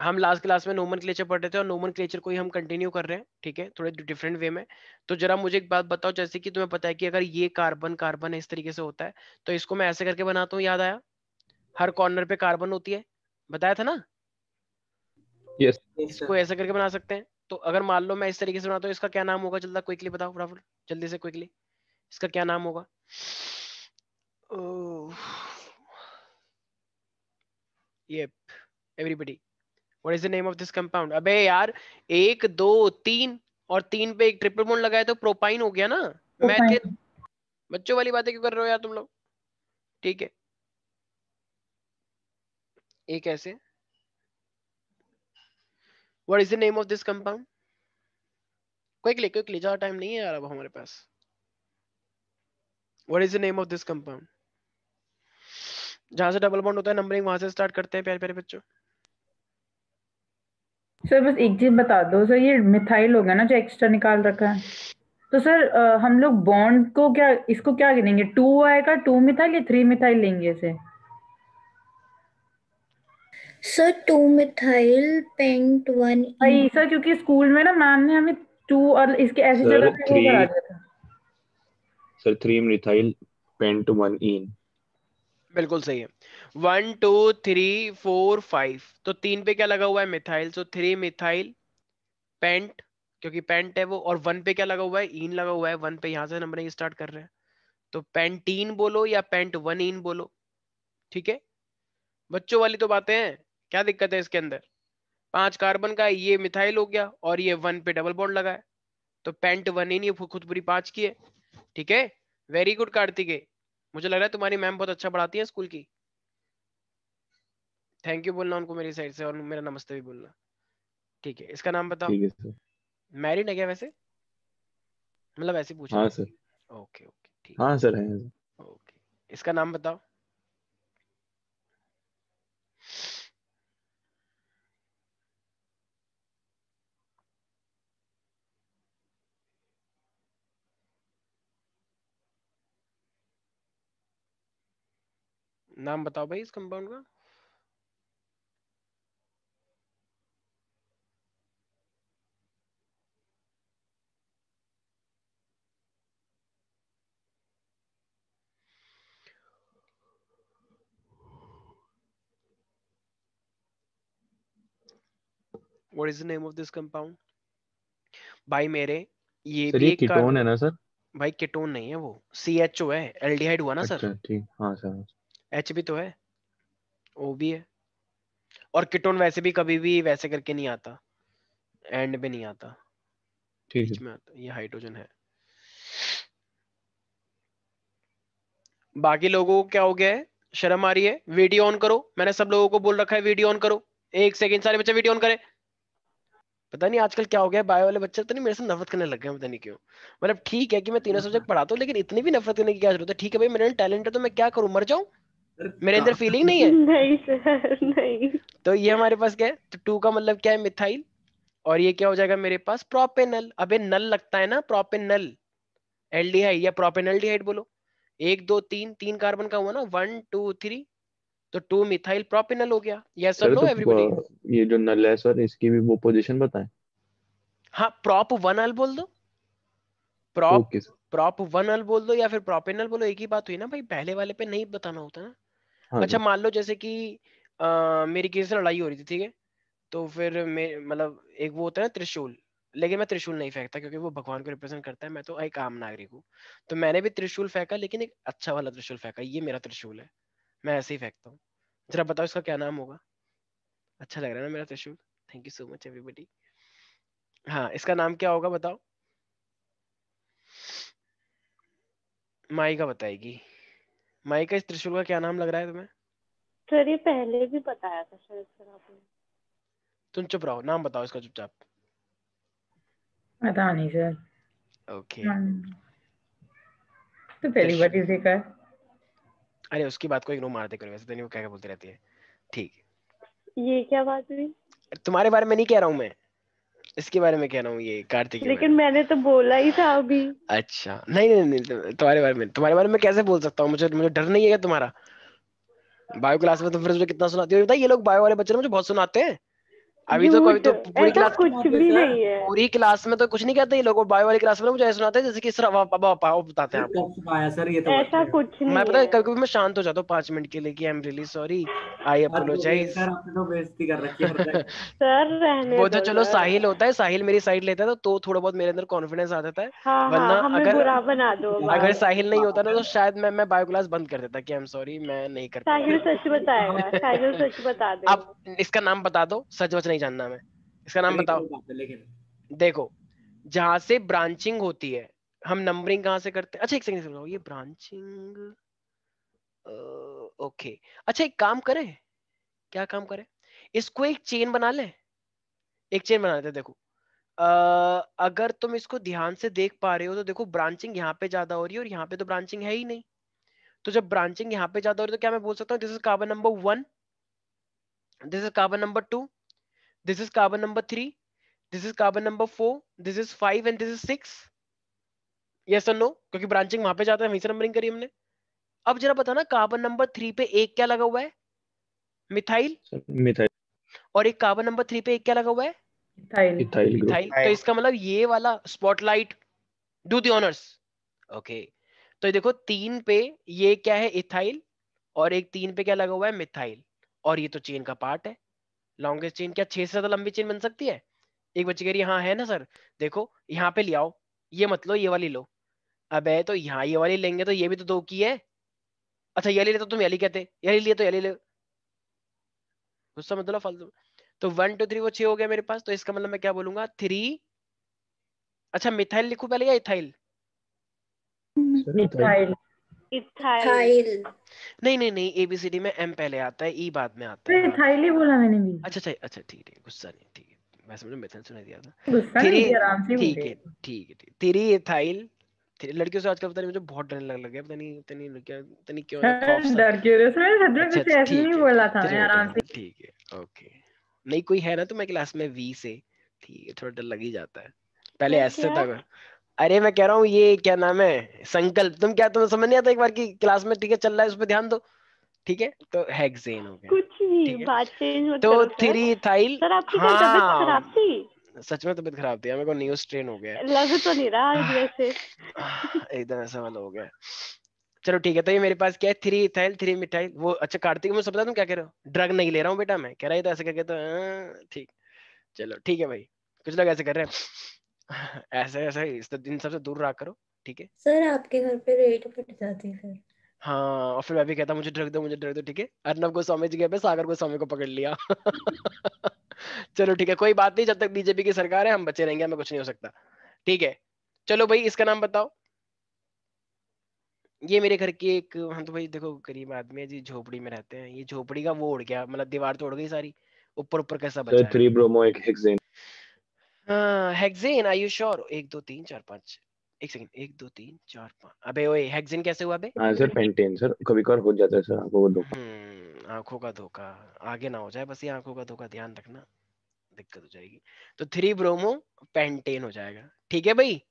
हम last class में Noman clutcher पढ़ रहे थे और नोमन क्लेचर को ही हम कंटिन्यू कर रहे हैं ठीक है? थोड़े डिफरेंट वे में। तो जरा मुझे एक बात बताओ जैसे कि तुम्हें पता है कि अगर ये कार्बन कार्बन इस तरीके से होता है तो इसको मैं ऐसे करके बनाता हूँ याद आया? हर कॉर्नर पे कार्बन होती है। बताया था ना? Yes. इसको ऐसे करके बना सकते हैं। तो अगर मान लो मैं इस तरीके से बनाता हूँ इसका क्या नाम होगा? जल्दा क्विकली बताओ फटाफट जल्दी से क्विकली इसका क्या नाम होगा? ये everybody what is the name of this compound अबे यार एक दो तीन और तीन पे एक ट्रिपल बॉन्ड लगाया तो प्रोपाइन हो गया ना? मैथ बच्चों वाली बातें क्यों कर रहे हो यार तुम लोग? ठीक है। एक ऐसे। What is the name of this compound quickly quickly ज़्यादा टाइम नहीं है यार अब हमारे पास। What is the name of this compound जहाँ से डबल बॉन्ड होता है नंबरिंग वहाँ से स्टार्ट करते हैं प्यारे प्यारे बच्चों। सर बस एक चीज़ बता दो सर ये मिथाइल हो गया ना जो एक्स्ट्रा निकाल रखा है। तो सर आ, हम लोग बॉन्ड को क्या इसको क्या गिनेंगे टू आएगा टू मिथाइल या थ्री मिथाइल लेंगे इसे? Sir two methyl pent one भाई सर क्योंकि स्कूल में ना मैम ने हमें टू और इसके ऐसी जगह पे करा दिया था। Sir three methyl pent one इन बिल्कुल सही है। One two three four five तो तीन पे क्या लगा हुआ है? Methyl so three methyl pent क्योंकि पेंट है वो, और वन पे क्या लगा हुआ है? इन लगा हुआ है। वन पे यहाँ से नंबरिंग स्टार्ट कर रहे हैं। तो पेंटीन बोलो या पेंट वन इन बोलो। ठीक है? बच्चों वाली तो बातें हैं। क्या दिक्कत है इसके अंदर? पाँच कार्बन का ये मिथाइल हो गया और ये वन पे डबल बॉन्ड लगा है। तो पेंट वन इन ये खुद पूरी पाँच की है। ठीक है? वेरी गुड कार्तिकेय मुझे लग रहा है तुम्हारी मैम बहुत अच्छा पढ़ाती है स्कूल की। थैंक यू बोलना उनको मेरी साइड से और मेरा नमस्ते भी बोलना। ठीक है इसका नाम बताओ। मैरिड है क्या वैसे? मतलब ऐसे पूछ हाँ सर। ओके ओके ठीक। हाँ सर है ओके इसका नाम बताओ। नाम बताओ भाई इस कंपाउंड का। What is the name of this compound? भाई मेरे ये सर भी कीटोन है ना सर? भाई कीटोन नहीं है वो। सी एच ओ है एल्डिहाइड हुआ ना अच्छा, सर ठीक। हाँ सर एच भी तो है। ओ भी है। और किटोन वैसे भी कभी भी वैसे करके नहीं आता। एंड में नहीं आता। ठीक है। में आता। ये हाइड्रोजन है। बाकी लोगों को क्या हो गया है? शर्म आ रही है? वीडियो ऑन करो। मैंने सब लोगों को बोल रखा है वीडियो ऑन करो। एक सेकंड सारे बच्चे वीडियो ऑन करें। पता नहीं आजकल क्या हो गया बायो वाले बच्चे तो नहीं मेरे से नफरत करने लग गए पता नहीं क्यों। मतलब ठीक है कि मैं तीनों सब्जेक्ट पढ़ाता हूँ लेकिन इतनी भी नफरत करने की क्या ज़रूरत है? ठीक है भाई मेरे टैलेंट है तो मैं क्या करूँ? मर जाऊँ? मेरे अंदर फीलिंग नहीं है? नहीं सर नहीं। तो ये हमारे पास क्या है? तो टू का मतलब क्या है? मिथाइल और ये क्या हो जाएगा मेरे पास? प्रोपेनल अबे नल लगता है ना? प्रोपेनल एल्डिहाइड या प्रोपेनल्डिहाइड बोलो। एक दो तीन तीन कार्बन का हुआ ना? वन टू थ्री तो टू मिथाइल प्रोपेनल हो गया। यस सर नो तो एवरीबॉडी ये जो नल है सर इसकी भी वो पोजीशन बताएँ। हाँ प्रॉप वन अल बोल दो। प्रॉप प्रॉप वन अल बोल दो या फिर प्रोपेनल बोलो। एक ही बात हुई ना भाई पहले वाले पे नहीं बताना होता ना। हाँ अच्छा मान लो जैसे कि मेरी किसी से लड़ाई हो रही थी ठीक है? तो फिर मतलब एक वो होता है ना त्रिशूल लेकिन मैं त्रिशूल नहीं फेंकता क्योंकि वो भगवान को रिप्रेजेंट करता है मैं तो एक आम नागरिक हूँ। तो मैंने भी त्रिशूल फेंका लेकिन एक अच्छा वाला त्रिशूल फेंका ये मेरा त्रिशूल है मैं ऐसे ही फेंकता हूँ। जरा बताओ इसका क्या नाम होगा? अच्छा लग रहा है ना मेरा त्रिशूल। Thank you so much everybody हाँ इसका नाम क्या होगा बताओ? माइका बताएगी। माइका इस त्रिशूल का क्या नाम लग रहा है तुम्हें? सर ये पहले भी बताया था शायद सर आपने। तुम चुप रहो नाम बताओ इसका चुपचाप। पता नहीं सर। ओके हम्म। तो पहली बार ही देखा है। अरे उसकी बात को इग्नोर मारते करो वैसे तो नहीं वो क्या क्या बोलती रहती है। ठीक। ये क्या बात हुई? तुम्हारे बारे में नहीं कह रहा हूँ मैं। इसके बारे में कह रहा हूँ ये कार्तिक लेकिन मैंने तो बोला ही था अभी। अच्छा। नहीं नहीं नहीं तुम्हारे बारे में तुम्हारे बारे में कैसे बोल सकता हूँ? मुझे मुझे डर नहीं है तुम्हारा? बायो क्लास में तो फिर मुझे कितना सुनाती हो? ये लोग बायो वाले बच्चे मुझे बहुत सुनाते हैं। अभी तो कोई तो पूरी क्लास कुछ भी नहीं है। पूरी क्लास में तो कुछ नहीं कहते ये लोग बायो वाली क्लास में मुझे ऐसा सुनाते हैं जैसे कि आप आप बताते हैं आपको। सर ये तो ऐसा कुछ नहीं मैं पता है कभी कभी मैं शांत हो जाता हूँ पाँच मिनट के लिए कि I am really sorry I apologise sir आपने तो बेइज्जती कर रखी है सर रहने वो तो चलो साहिल होता है साहिल मेरी साइड लेता है तो, तो थोड़ा बहुत मेरे अंदर कॉन्फिडेंस आ जाता है। हाँ वरना हाँ अगर बुरा बना दो अगर साहिल नहीं होता ना तो शायद मैं मैं बायो क्लास बंद कर देता कि आई एम सॉरी मैं नहीं करता साहिल सच बताएगा साहिल सच बता देगा आप इसका नाम बता दो सच वच नहीं जानना मैं। इसका नाम बताओ। लेकिन देखो जहाँ से ब्रांचिंग होती है हम नंबरिंग कहाँ से करते हैं? अच्छा एक सेकंड रुको ये ब्रांचिंग ओके अच्छा एक काम करें क्या काम करें? इसको एक चेन बना ले। एक चेन बना लेते देखो। अ, अगर तुम इसको ध्यान से देख पा रहे हो तो देखो ब्रांचिंग यहाँ पे ज़्यादा हो रही है और यहाँ पे तो ब्रांचिंग है ही नहीं। तो जब ब्रांचिंग यहाँ पे ज़्यादा हो रही है तो क्या मैं बोल सकता हूँ this is carbon number one this is carbon number two this is carbon number three this is carbon number four. This is five and this is six. Yes or no? क्योंकि ब्रांचिंग वहाँ पे जाता है वहीं से numbering करी हमने। अब जरा बता कार्बन नंबर थ्री पे एक क्या लगा हुआ है? मिथाइल मिथाइल और एक कार्बन नंबर थ्री पे एक क्या लगा हुआ है? इथाइल इथाइल मिथाइल तो इसका मतलब ये वाला spotlight do the honours okay तो देखो तीन पे ये क्या है? इथाइल और एक तीन पे क्या लगा हुआ है? मिथाइल और ये तो चेन का पार्ट है। लॉन्गेस्ट चेन क्या? छह से ज़्यादा लंबी चेन बन सकती है? एक बच्चे कह रही है, हाँ है ना सर देखो यहाँ पे ले आओ। ये मत लो ये वाली लो। अबे तो यहाँ ये वाली लेंगे तो ये भी तो दो की है। अच्छा ये ले तो तुम ये कहते। ये लिए तो ये ले। गुस्सा मत लो फालतू। तो वन टू थ्री वो छह हो गया मेरे पास तो इसका मतलब मैं क्या बोलूँगा? थ्री अच्छा मिथाइल लिखूं पहले या ethyl sir ethyl ethyl ethyl थाइल नहीं नहीं नहीं एबीसीडी में एम पहले आता है ई बाद में आता है। इथाइल ही बोला मैंने भी। अच्छा अच्छा अच्छा ठीक है गुस्सा नहीं ठीक है। वैसे मैंने मिथाइल सुना दिया था। गुस्सा नहीं आराम से ठीक है ठीक है ठीक। थ्री इथाइल लड़कियों से आजकल पता नहीं मुझे बहुत डर लग लग गया पता नहीं पता नहीं क्या पता नहीं क्यों है, डर हो? उसमें सच में अच्छा कुछ ऐसे नहीं बोला था मैं आराम से ठीक है ओके। नहीं कोई है ना तो मैं क्लास में वी से ठीक है थोड़ा डर लग ही जाता है। पहले ऐसे? था अरे मैं कह रहा हूँ ये क्या नाम है? संकल्प। तुम क्या तुम्हें समझ नहीं आता एक बार की क्लास में ठीक है चल रहा है उस पर ध्यान दो। ठीक है? तो हेक्सेन हो गया। कुछ है। बात चेंज मत तो थ्री इथाइल सर आपकी क्या तबीयत हाँ। खराब थी? सच में तबीयत खराब थी मेरे को न्यूज़ ट्रेन हो गया। लग तो नहीं रहा आज वैसे। एकदम ऐसा वाला हो गया। चलो ठीक है तो ये मेरे पास क्या है? थ्री इथाइल थ्री मिथाइल वो अच्छा कार्तिक मुझे बता तुम क्या कह रहे हो? ड्रग नहीं ले रहा हूँ बेटा मैं। कह रहा है तो ऐसे करके तो हाँ, ठीक। चलो ठीक है भाई। कुछ लोग ऐसे कर रहे हैं। ऐसे ऐसे इस इन सबसे दूर रहा करो ठीक है? सर आपके घर पे रेट बढ़ जाती है फिर। हाँ और फिर मैं भी कहता मुझे ड्रग दो मुझे ड्रग दो ठीक है? अर्नब गोस्वामी जी के पे सागर गोस्वामी को पकड़ लिया। चलो ठीक है कोई बात नहीं जब तक बीजेपी की सरकार है हम बचे रहेंगे हमें कुछ नहीं हो सकता। ठीक है चलो भाई इसका नाम बताओ। ये मेरे घर की एक हम तो भाई देखो गरीब आदमी है जी झोपड़ी में रहते हैं। ये झोपड़ी का वो उड़ गया मतलब दीवार तो उड़ गई सारी। ऊपर ऊपर कैसा बचा है? थ्री ब्रोमो एक हेक्सेन हाँ हेक्सेन आर यू श्योर एक दो तीन चार पाँच एक सेकंड एक दो तीन चार पाँच। अबे ओए हेक्सेन कैसे हुआ बे? हाँ सर पेंटेन सर कभी कभार हो जाता है सर आपको वो दो हम्म आँखों का धोखा। आगे ना हो जाए बस ये आँखों का धोखा ध्यान रखना। दिक्कत हो जाएगी। तो थ्री ब्रोमो पेंटेन हो जाएगा। ठीक है भाई?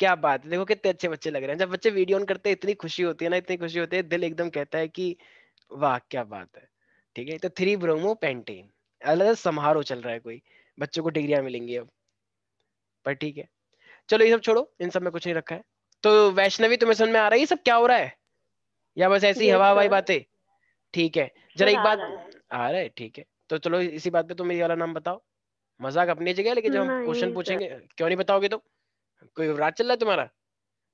क्या बात है। देखो कितने अच्छे बच्चे लग रहे हैं। जब बच्चे वीडियो ऑन करते हैं इतनी खुशी होती है ना इतनी खुशी होती है दिल एकदम कहता है कि वाह क्या बात है। ठीक है? तो थ्री ब्रोमो पेंटेन अलग समारोह चल रहा है कोई। बच्चों को डिग्रियाँ मिलेंगी अब। पर ठीक है। चलो ये सब छोड़ो। इन सब में कुछ नहीं रखा है। तो वैष्णवी तुम्हें समझ में आ रहा है? ये सब क्या हो रहा है? या बस ऐसी हवा हवाई बातें? ठीक है। जरा एक बात आ रहा है। ठीक है। तो चलो इसी बात पे तुम मेरी वाला नाम बताओ। मज़ाक अपनी जगह लेकिन जब हम क्वेश्चन पूछेंगे क्यों नहीं बताओगे तो कोई राज चल रहा है तुम्हारा?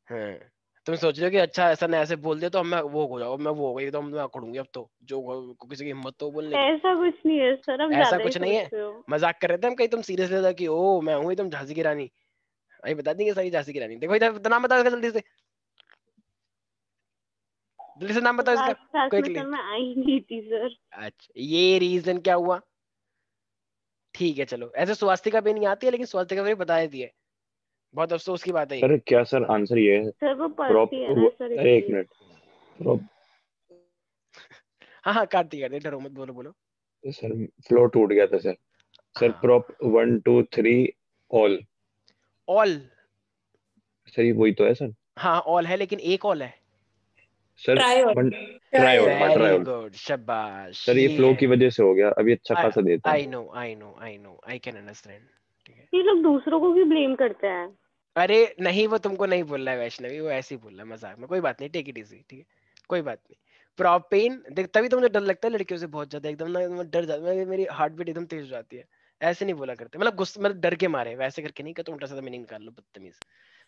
हाँ। तुम सोच रहे हो कि अच्छा ऐसा ना ऐसे बोल दिया तो मैं वो हो जाओ मैं वो हो गई तो मैं अकड़ूँगी अब तो। जो किसी की हिम्मत तो बोलने ऐसा कुछ नहीं है सर हम ऐसा कुछ नहीं है। मज़ाक कर रहे थे हम कहीं तुम सीरियस ले कि ओ मैं हूँ एकदम झांसी की रानी। अभी बता देंगे सारी झांसी की रानी। देखो इधर नाम बताओ इसका जल्दी से। जल्दी से नाम बताओ इसका लास्ट क्लास में आई नहीं थी सर। अच्छा ये रीजन क्या हुआ? ठीक है चलो। ऐसे स्वास्थ्य का भी नहीं आती है लेकिन स्वास्तिका भी बता देती है। बहुत अफसोस की बात है। सर क्या सर आंसर ये है? सर वो प्रॉप पढ़ती है ना सर अरे एक मिनट। प्रॉप हाँ हाँ कार्तिक कार्तिक डरो मत बोलो बोलो। सर फ्लो टूट गया था sir. Sir. Prop one two three all all sir ये वही तो है सर। हाँ ऑल है लेकिन एक ऑल है। सर हाँ गुड शाबाश सर ये फ्लो की वजह से हो गया अभी अच्छा खासा देता आई है। No I know I know I can understand है ये लोग दूसरों को भी ब्लेम करते हैं। अरे नहीं वो तुमको नहीं बोल रहा है वैष्णवी वो ऐसे ही बोल रहा है मज़ाक में। कोई बात नहीं टेक इट इजी ठीक है? कोई बात नहीं। प्रोपेन देख तभी तो मुझे डर लगता है लड़कियों से बहुत ज़्यादा। एकदम ना डर जाता मैं मेरी हार्ट बीट एकदम तेज हो जाती है। ऐसे नहीं बोला करते। मतलब गुस्से मतलब डर के मारे वैसे करके नहीं कि तुम उल्टा सीधा मीनिंग निकाल लो बदतमीज।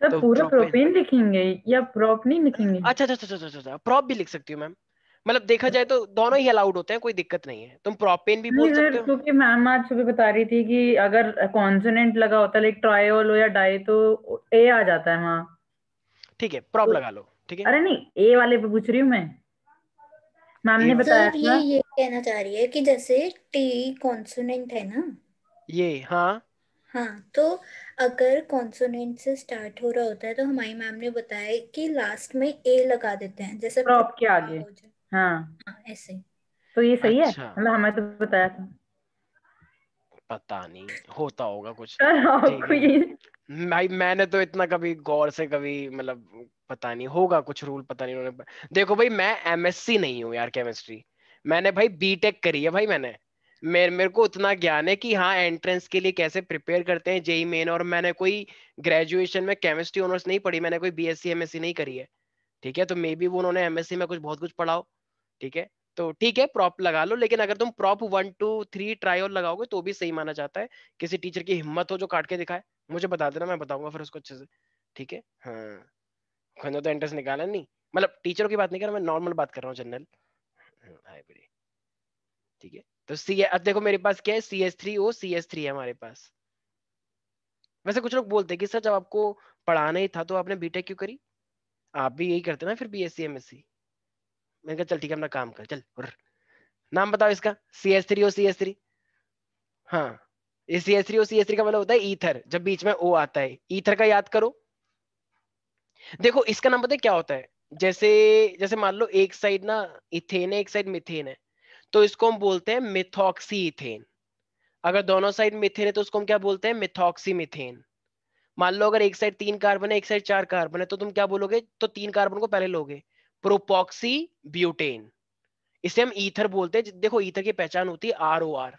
सर तो पूरा प्रोपेन लिखेंगे या प्रॉप नहीं लिखेंगे? अच्छा अच्छा अच्छा अच्छा अच्छा प्रॉप भी लिख सकती हो मैम मतलब देखा जाए तो दोनों ही अलाउड होते हैं कोई दिक्कत नहीं है। तुम प्रोपेन भी बोल सकते हो। क्योंकि मैम आज सुबह बता रही थी कि अगर कॉन्सोनेंट लगा होता है लाइक ट्रायोल हो या डाई तो ए आ जाता है वहाँ। ठीक है प्रॉप तो- लगा लो ठीक है? अरे नहीं ए वाले पे पूछ रही हूँ मैं। मैम ने बताया सर ये था। ये कहना चाह रही है कि जैसे टी कॉन्सोनेंट है ना? ये हाँ। हाँ तो अगर कॉन्सोनेंट से स्टार्ट हो रहा होता है तो हमारी मैम ने बताया कि लास्ट में ए लगा देते हैं जैसे प्रॉप के आगे। हो। हाँ हाँ। ऐसे तो ये सही है? अच्छा। मतलब हमें तो बताया था। पता नहीं होता होगा कुछ। है। भाई मैंने तो इतना कभी गौर से कभी मतलब पता नहीं होगा कुछ रूल पता नहीं उन्होंने देखो भाई मैं एमएससी नहीं हूँ यार केमिस्ट्री मैंने भाई बीटेक करी है भाई मैंने। मेरे मेरे को उतना ज्ञान है कि हाँ एंट्रेंस के लिए कैसे प्रिपेयर करते हैं जेई मेन और मैंने कोई ग्रेजुएशन में केमिस्ट्री ऑनर्स नहीं पढ़ी मैंने कोई बीएससी एमएससी नहीं करी है। ठीक है तो मे बी वो उन्होंने एमएससी में कुछ बहुत कुछ पढ़ाओ। ठीक है? तो ठीक है प्रॉप लगा लो, लेकिन अगर तुम prop one two three tri और लगाओगे तो भी सही माना जाता है। किसी टीचर की हिम्मत हो जो काट के दिखाए, मुझे बता देना, मैं बताऊँगा फिर उसको अच्छे से। ठीक है? हाँ। तो इंटरेस्ट निकाला नहीं। मतलब टीचरों की बात नहीं कर रहा, मैं नॉर्मल बात कर रहा हूँ जनरल ठीक है? तो सी अब देखो मेरे पास क्या है? C S three O C S three है हमारे पास। वैसे कुछ लोग बोलते हैं कि सर जब आपको पढ़ाना ही था तो आपने बीटेक क्यों करी? आप भी यही करते ना फिर B S C M S C मैंने कहा, चल, ठीक है, अपना काम कर, चल नाम बताओ इसका C S three O C S three हाँ C S three O C S three का मतलब होता है ईथर जब बीच में ओ आता है। ईथर का याद करो। देखो, इसका नाम पता है क्या होता है? जैसे जैसे मान लो, एक साइड ना इथेन है, एक साइड मिथेन है तो इसको हम बोलते हैं मिथॉक्सी इथेन अगर दोनों साइड मिथेन है तो उसको हम क्या बोलते हैं? मिथॉक्सी मिथेन मान लो, अगर एक साइड तीन कार्बन है, एक साइड चार कार्बन है तो तुम क्या बोलोगे? तो तीन कार्बन को पहले लोगे। Propoxy butane. इसे हम ईथर बोलते हैं देखो ईथर की पहचान होती है आर ओ आर।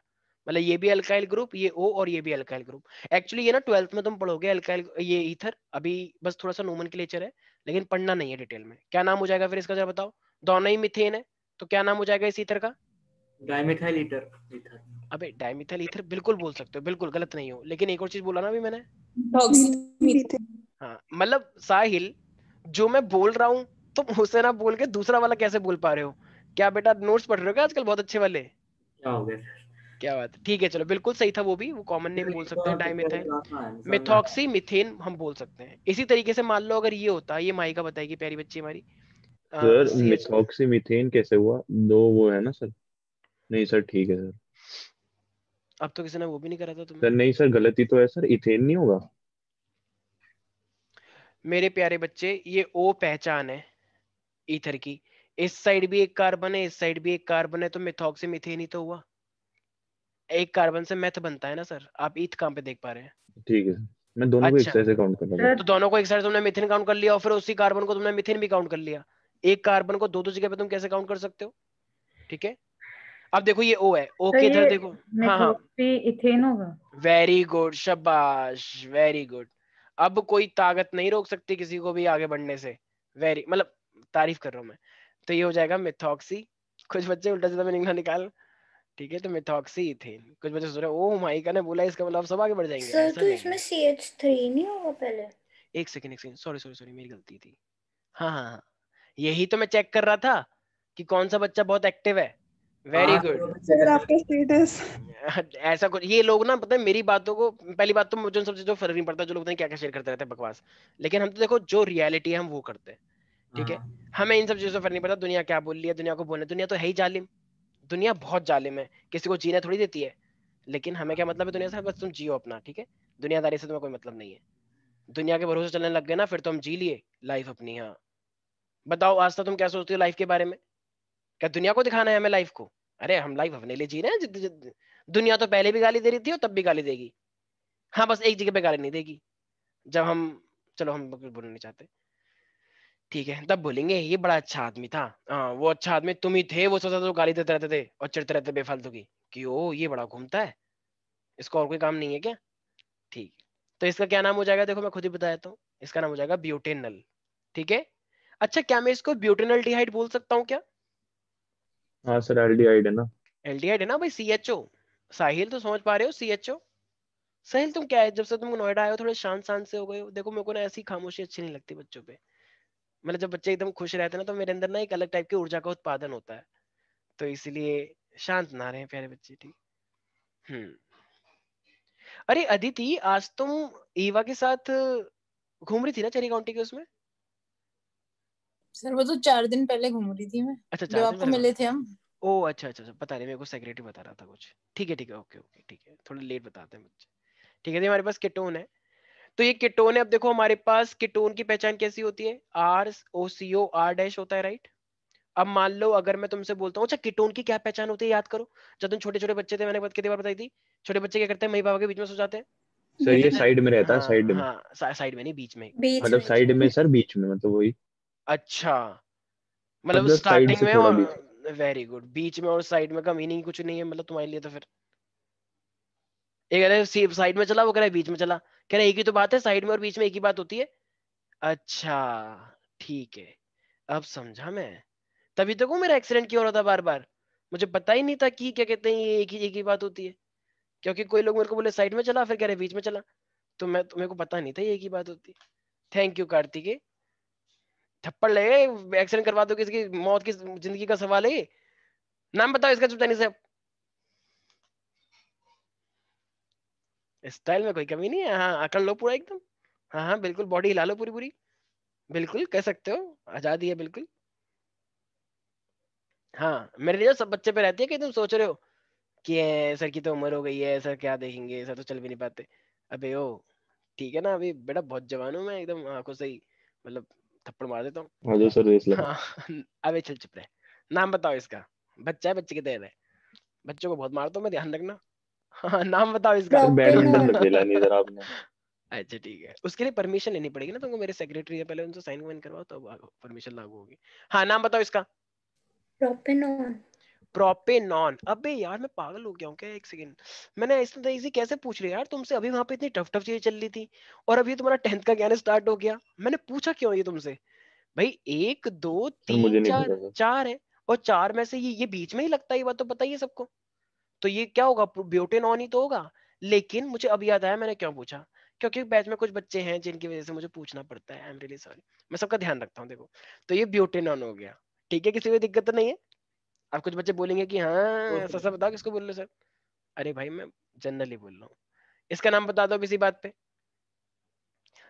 मतलब ये भी अल्काइल ग्रुप ये ओ और ये भी अल्काइल ग्रुप एक्चुअली ये ना ट्वेल्थ में तुम पढ़ोगे अल्काइल ये ईथर। अभी बस थोड़ा सा नोमन है लेकिन पढ़ना नहीं है डिटेल में। क्या नाम हो जाएगा फिर इसका जरा बताओ? दोनों ही मिथेन है तो क्या नाम हो जाएगा इस ईथर का? डाइमिथाइल ईथर ईथर अबे डाइमिथाइल ईथर बिल्कुल बोल सकते हो बिल्कुल गलत नहीं हो। लेकिन एक और चीज़ बोला ना अभी मैंने। हाँ मतलब साहिल जो मैं बोल रहा हूँ तुम उसे ना बोल के दूसरा वाला कैसे बोल पा रहे हो? क्या बेटा नोट्स पढ़ रहे हो क्या आजकल बहुत अच्छे वाले? क्या हो गया? क्या बात है। ठीक है चलो बिल्कुल सही था वो भी। वो कॉमन नेम बोल सकते हैं डाइमिथाइल मिथॉक्सी मिथॉक्सी मिथेन हम बोल सकते हैं। इसी तरीके से मान लो अगर ये होता ये माइका बताएगी प्यारी बच्ची हमारी। सर मिथॉक्सी मीथेन कैसे हुआ? दो वो है ना सर नहीं सर ठीक है सर अब तो किसी ने वो भी नहीं करा था सर नहीं सर गलती तो है सर इथेन नहीं होगा? मेरे प्यारे बच्चे ये ओ पहचान है। ईथर की। इस साइड भी एक कार्बन है इस साइड भी एक कार्बन है तो मिथॉक्सी मिथेन ही तो हुआ। एक कार्बन से मेथ बनता है ना सर आप ईथ कहाँ पे देख पा रहे हैं? ठीक है मैं दोनों अच्छा, को एक अच्छा। साइड से काउंट कर रहा था तो दोनों को एक साइड तुमने मिथेन काउंट कर लिया और फिर उसी कार्बन को तुमने मिथेन भी काउंट कर लिया। एक कार्बन को दो दो जगह पे तुम कैसे काउंट कर सकते हो? ठीक है? अब देखो ये ओ है। ओ के इधर देखो। हाँ हाँ। इथेन होगा। वेरी गुड शाबाश। वेरी गुड अब कोई ताकत नहीं रोक सकती किसी को भी आगे बढ़ने से। वेरी मतलब तारीफ़ कर रहा हूँ मैं। तो ये हो जाएगा मिथॉक्सी कुछ बच्चे उल्टा सीधा मीनिंग ना निकाल। ठीक है तो मिथॉक्सी इथेन कुछ बच्चे सोच रहे हैं ओ माइका ने बोला इसका मतलब सब आगे बढ़ जाएँगे। सर तो इसमें है। सी एच थ्री नहीं होगा पहले? एक सेकंड एक सेकंड सॉरी सॉरी सॉरी मेरी गलती थी। हाँ हाँ हाँ। यही तो मैं चेक कर रहा था कि कौन सा बच्चा बहुत एक्टिव है। वेरी हाँ, गुड सर आपका स्टेटस ऐसा कुछ ये लोग ना पता है मेरी बातों को पहली बात तो मुझे उन सब चीज़ों फ़र्क नहीं पड़ता जो लोग क्या क्या शेयर करते रहते हैं बकवास। लेकिन हम तो देखो जो रियलिटी है हम वो करते हैं। ठीक है? हाँ, हमें इन सब चीज़ों से फ़र्क नहीं पड़ता। दुनिया क्या बोल रही है दुनिया को बोलने दुनिया तो है ही जालिम। दुनिया बहुत जालिम है। किसी को जीने थोड़ी देती है। लेकिन हमें क्या मतलब है? दुनिया से बस तुम जियो अपना ठीक है? दुनियादारी से तुम्हें कोई मतलब नहीं है। दुनिया के भरोसे चलने लग गए ना फिर तो हम जी लिए लाइफ अपनी हाँ। बताओ आज तक तुम क्या सोचते हो लाइफ के बारे में? क्या दुनिया को दिखाना है हमें लाइफ को? अरे हम लाइफ अपने लिए जी रहे हैं। जिद, जिद, दुनिया तो पहले भी गाली दे रही थी और तब भी गाली देगी। हाँ बस एक जगह पे गाली नहीं देगी। जब हम चलो हम बोलना नहीं चाहते। ठीक है तब बोलेंगे ये बड़ा अच्छा आदमी था। हाँ वो अच्छा आदमी तुम ही थे वो सोचा तो गाली देते रहते थे और चिढ़ते रहते बेफालतू की कि ओ ये बड़ा घूमता है इसको और कोई काम नहीं है क्या? ठीक तो इसका क्या नाम हो जाएगा? देखो मैं खुद ही बता देता हूँ इसका नाम हो जाएगा ब्यूटेनल। ठीक है? अच्छा क्या मैं इसको ब्यूटेनल डिहाइड बोल सकता हूँ क्या? हाँ सर एल्डिहाइड है ना। एल्डिहाइड है ना भाई सी एच ओ साहिल तो समझ पा रहे हो सी एच ओ साहिल तुम क्या है? जब से तुम नोएडा आए हो थोड़े शांत शांत से हो गए हो। देखो मेरे को ना ऐसी खामोशी अच्छी नहीं लगती बच्चों पे। मतलब जब बच्चे एकदम खुश रहते हैं ना तो मेरे अंदर ना एक अलग टाइप की ऊर्जा का उत्पादन होता है। तो इसलिए शांत ना रहे प्यारे बच्चे ठीक? हम्म। अरे अदिति आज तुम ईवा के साथ घूम रही थी ना चेरी काउंटी के उसमें? सर वो तो चार दिन पहले घूम रही थी मैं अच्छा जब चार आपको मिले थे हम। ओ अच्छा अच्छा अच्छा पता नहीं मेरे को सेक्रेटरी बता रहा था कुछ। ठीक है ठीक है ओके ओके ठीक है थोड़ा लेट बताते हैं बच्चे ठीक है तो हमारे पास कीटोन है। तो ये कीटोन है अब देखो हमारे पास कीटोन की पहचान कैसी होती है? R O C O R dash होता है राइट अब मान लो अगर मैं तुमसे बोलता हूँ अच्छा कीटोन की क्या पहचान होती है याद करो। जब तुम छोटे छोटे बच्चे थे मैंने कितनी बार बताई थी? छोटे बच्चे क्या करते हैं? मम्मी पापा के बीच में सो जाते हैं। सर ये साइड में। रहता है हाँ, साइड में। हाँ सा, साइड में नहीं बीच में। मतलब साइड में। सर बीच में मतलब वही। अच्छा। मतलब मतलब स्टार्टिंग में और वेरी गुड बीच में और साइड में का मीनिंग कुछ नहीं है मतलब तुम्हारे लिए तो फिर। एक कह साइड में चला वो कह रहा है बीच में चला। कह रहा है एक ही तो बात है, साइड में और बीच में एक ही बात होती है। अच्छा ठीक है। अब समझा मैं। तभी तो मेरा एक्सीडेंट क्यों हो रहा था बार बार मुझे पता ही नहीं था कि क्या कहते हैं, ये एक ही एक ही बात होती है। क्योंकि कोई लोग मेरे को बोले, साइड में चला? फिर कह रहे, बीच में चला। तो मैं तो मेरे को पता नहीं था ये एक ही बात होती। Thank you Kartikey. थप्पड़ लगे एक्सीडेंट करवा दो किसी की मौत की ज़िंदगी का सवाल है। नाम बताओ इसका चुपचानी से स्टाइल में कोई कमी नहीं है। हाँ अकड़ लो पूरा एकदम। हाँ हाँ बिल्कुल बॉडी हिला लो पूरी पूरी बिल्कुल कह सकते हो। आज़ादी है बिल्कुल। हाँ मेरे लिए सब बच्चे पे रहती है कि तुम सोच रहे हो कि सर की तो उम्र हो गई है सर क्या देखेंगे? सर तो चल भी नहीं पाते। अबे ओ ठीक है ना अभी बेटा बहुत जवान हूँ मैं एकदम आँखों से ही मतलब थप्पड़ मार देता हूँ। हाँ जो सर रेस लगा हाँ अबे चल चुप रहे। नाम बताओ इसका। बच्चा है बच्चे की दे रहे। बच्चों को बहुत मारता हूँ मैं ध्यान रखना। हाँ नाम बताओ इसका। बैडमिंटन तो खेला नहीं सर आपने। अच्छा ठीक है। उसके लिए परमिशन लेनी पड़ेगी ना तुमको मेरे सेक्रेटरी है पहले उनसे साइन वाइन करवाओ तब परमिशन लागू होगी। हाँ नाम बताओ इसका। प्रोपेनॉन प्रोपेनॉन अबे यार मैं पागल हो गया हूँ क्या? एक सेकंड मैंने इतना इजी कैसे पूछ लिया? यार तुमसे अभी वहाँ पे इतनी टफ टफ चीज़ें चल रही थी और अभी तुम्हारा टेंथ का ज्ञान स्टार्ट हो गया। मैंने पूछा क्यों ये तुमसे? भाई एक दो तीन चार। चार है और चार में से ये ये बीच में ही लगता है ये बात तो है सबको। तो ये क्या होगा? ब्यूटेनॉन ही तो होगा। लेकिन मुझे अब याद आया मैंने क्यों पूछा? क्योंकि बैच में कुछ बच्चे हैं जिनकी वजह से मुझे पूछना पड़ता है। आई एम रियली सॉरी मैं सबका ध्यान रखता हूँ देखो। तो ये ब्यूटेनॉन हो गया। ठीक है? किसी को दिक्कत तो नहीं है? अब कुछ बच्चे बोलेंगे कि हाँ ऐसा सब बताओ किसको बोल रहे सर? अरे भाई मैं जनरली बोल रहा हूँ। इसका नाम बता दो इसी बात पे।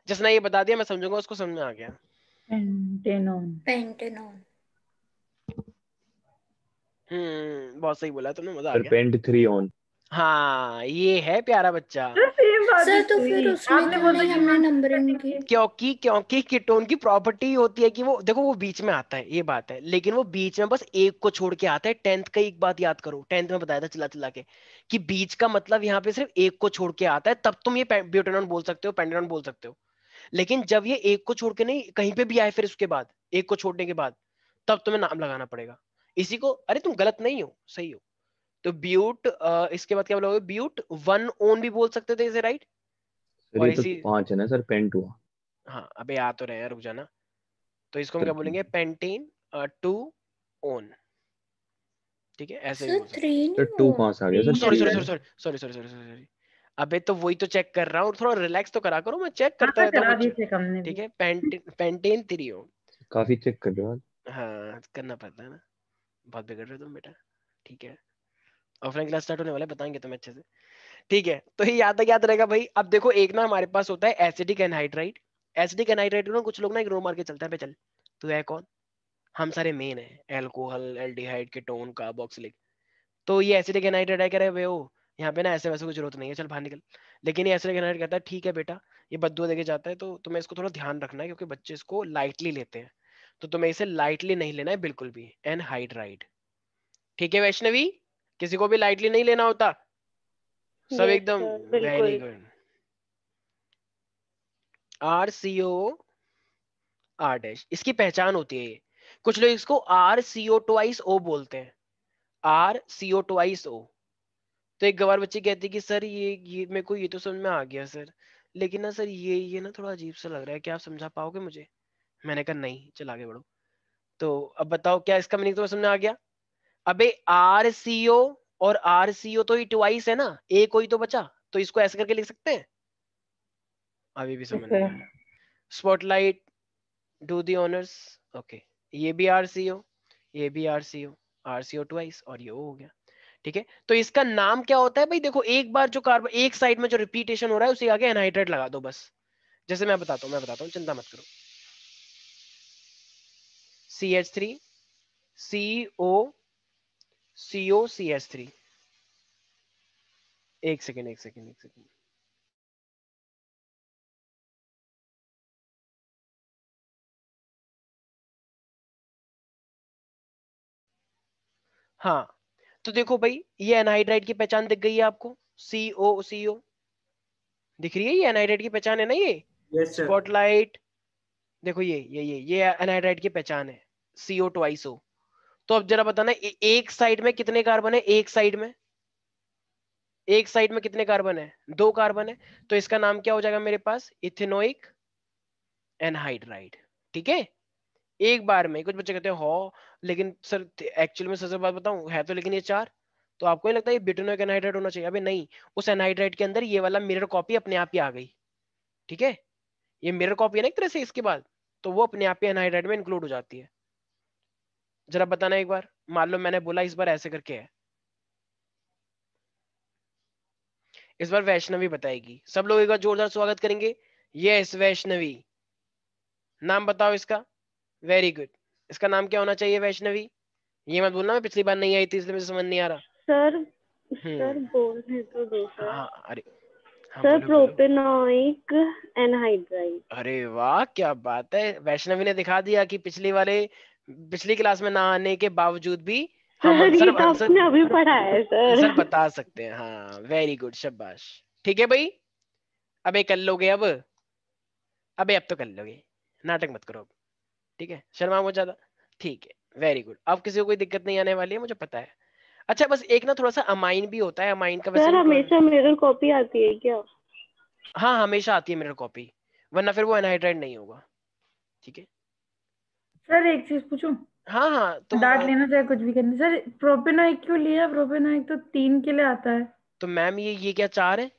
जिसने ये बता दिया मैं समझूँगा उसको समझ में आ गया। पेंटेनॉन पेंटेनॉन हम्म बहुत सही बोला तुमने मज़ा आ गया। Pent three one. हाँ ये है प्यारा बच्चा। सेम बात सर तो फिर उसमें आपने बोला कि हमने नंबरिंग की? क्योंकि क्योंकि कीटोन की प्रॉपर्टी होती है कि वो देखो वो बीच में आता है ये बात है। लेकिन वो बीच में बस एक को छोड़ के आता है टेंथ का एक बात याद करो। टेंथ में बताया था चिल्ला चिल्ला के कि बीच का मतलब यहाँ पे सिर्फ़ एक को छोड़ के आता है तब तुम ये ब्यूटेनॉन बोल सकते हो पेंटेनॉन बोल सकते हो। लेकिन जब ये एक को छोड़ के नहीं कहीं पे भी आए फिर उसके बाद एक को छोड़ने के बाद तब तुम्हें नाम लगाना पड़ेगा। इसी को अरे तुम गलत नहीं हो सही हो। तो ब्यूट इसके बाद क्या बोलोगे ब्यूट वन ओन भी बोल सकते थे इसे राइट और तो इसी- पाँच है ना सर पेंट हुआ। हाँ अबे आ तो रहे हैं रुक जाना। तो इसको हम क्या बोलेंगे? पेंटेन टू ओन ठीक है ऐसे सर टू आ गया sorry sorry sorry sorry sorry sorry sorry अबे तो वही तो चेक कर रहा हूँ थोड़ा रिलैक्स तो करा करो मैं चेक करता हाँ, रहता हूँ ठीक है पेंटेन पेंटेन थ्री काफ़ी चेक कर रहे हो हाँ करना पड़ता है ना। बहुत बिगड़ रहे हो तुम, बेटा। ठीक है। ऑफलाइन क्लास स्टार्ट होने वाला है, बताएँगे तुम्हें अच्छे से। ठीक है तो ये याद याद रहेगा भाई, अब देखो एक ना हमारे पास होता है एसिडिक एनहाइड्राइड एसिडिक एनहाइड्राइड ना कुछ लोग ना इग्नोर मार के चलता है चल। तू है कौन? हम सारे मेन है एल्कोहल एल्डिहाइड कीटोन कार्बोक्सिलिक तो ये एसिडिक एनहाइड्राइड है, कह रहे वे ओ, यहाँ पे ना ऐसे वैसे कुछ ज़रूरत नहीं है, चल बाहर निकल। लेकिन ये एसिडिक एनहाइड्राइड कहता है, ठीक है बेटा, ये बदुआ देके जाता है तो तुम्हें इसको थोड़ा ध्यान रखना है, क्योंकि बच्चे इसको लाइटली लेते हैं। तो तुम्हें इसे लाइटली नहीं लेना है बिल्कुल भी एनहाइड्राइड ठीक है वैष्णवी? किसी को भी लाइटली नहीं लेना होता? सब एकदम very good R C O R dash इसकी पहचान होती है ये। कुछ लोग इसको आर सी ओ ट्वाइस ओ बोलते हैं। आर सी ओ ट्वाइस ओ तो एक गवार बच्ची कहती है कि सर ये ये मेरे को ये तो समझ में आ गया सर। लेकिन ना सर ये ये ना थोड़ा अजीब सा लग रहा है। क्या आप समझा पाओगे मुझे? मैंने कहा, नहीं, चल आगे बढ़ो। तो अब बताओ, क्या इसका मीनिंग तुम्हें समझ आ गया? अबे आर सी ओ और आर सी ओ तो ही ट्वाइस है ना ए कोई तो बचा तो इसको ऐसे करके लिख सकते हैं? अभी भी समझ spotlight do the honours okay ये भी आर सी ओ ये भी R C O R C O twice और ये हो गया, ठीक है? तो इसका नाम क्या होता है? भाई देखो, एक बार जो कार्बन एक साइड में जो रिपीटेशन हो रहा है, उसे आगे एनहाइड्रेट लगा दो बस। जैसे मैं बताता हूँ, मैं बताता हूँ, चिंता मत करो। C H three C O C O C H three एक सेकेंड एक सेकेंड एक सेकेंड हाँ तो देखो भाई ये एनहाइड्राइड की पहचान दिख गई है आपको? सी ओ सी ओ दिख रही है ये एनहाइड्राइड की पहचान है ना ये? स्पॉटलाइट देखो ये ये ये ये एनहाइड्राइड की पहचान है सीओ ओ तो अब जरा बताना एक साइड में कितने कार्बन है? एक साइड में? एक साइड में कितने कार्बन है? दो कार्बन है। तो इसका नाम क्या हो जाएगा मेरे पास? इथेनोइक एनहाइड्राइड ठीक है? एक बार में, कुछ बच्चे कहते हैं, हो, लेकिन सर एक्चुअली में सच बात बताऊँ, है तो लेकिन ये चार। तो आपको ये लगता है बिटोनोइक एनहाइड्राइड होना चाहिए? अबे नहीं, उस एनहाइड्राइड के अंदर ये वाला मिरर कॉपी अपने आप ही आ गई। ठीक है? ये मिरर कॉपी है ना एक तरह से इसके बाद? तो वो अपने आप ही एनहाइड्राइड में इंक्लूड हो जाती है। जरा बताना एक बार मान लो मैंने बोला इस बार ऐसे करके है। इस बार वैष्णवी बताएगी। सब लोग एक बार जोरदार स्वागत करेंगे। यस वैष्णवी। नाम बताओ इसका। वेरी गुड इसका नाम क्या होना चाहिए वैष्णवी? ये मत बोलना मैं पिछली बार नहीं आई थी इसलिए मुझे समझ नहीं आ रहा। सर हम्म। सर बोलने तो दो सर। हाँ अरे सर बोलो, बोलो। Propanoic anhydride. अरे वाह क्या बात है। वैष्णवी ने दिखा दिया कि पिछली वाले पिछली क्लास में ना आने के बावजूद भी हम सर आंसर तो आंसर अभी पढ़ा है आंसर सर बता सकते हैं हाँ वेरी गुड शाबाश। ठीक है भाई? अबे कर लोगे अब? अबे अब तो कर लोगे। नाटक मत करो अब। ठीक है? शर्मा बहुत ज़्यादा। ठीक है वेरी गुड अब किसी को कोई दिक्कत नहीं आने वाली है मुझे पता है। अच्छा बस एक ना थोड़ा सा अमाइन भी होता है अमाइन का वैसे सर हमेशा मिरर कॉपी आती है क्या? हाँ हमेशा आती है मिरर कॉपी वरना फिर वो एनहाइड्राइड नहीं होगा। ठीक है? सर एक चीज़ पूछूँ? हाँ हाँ तुम डांट लेना चाहे कुछ भी करना। सर प्रोपेनोइक क्यों लिया? प्रोपेनोइक तो तीन के लिए आता है। तो मैम ये ये क्या चार है?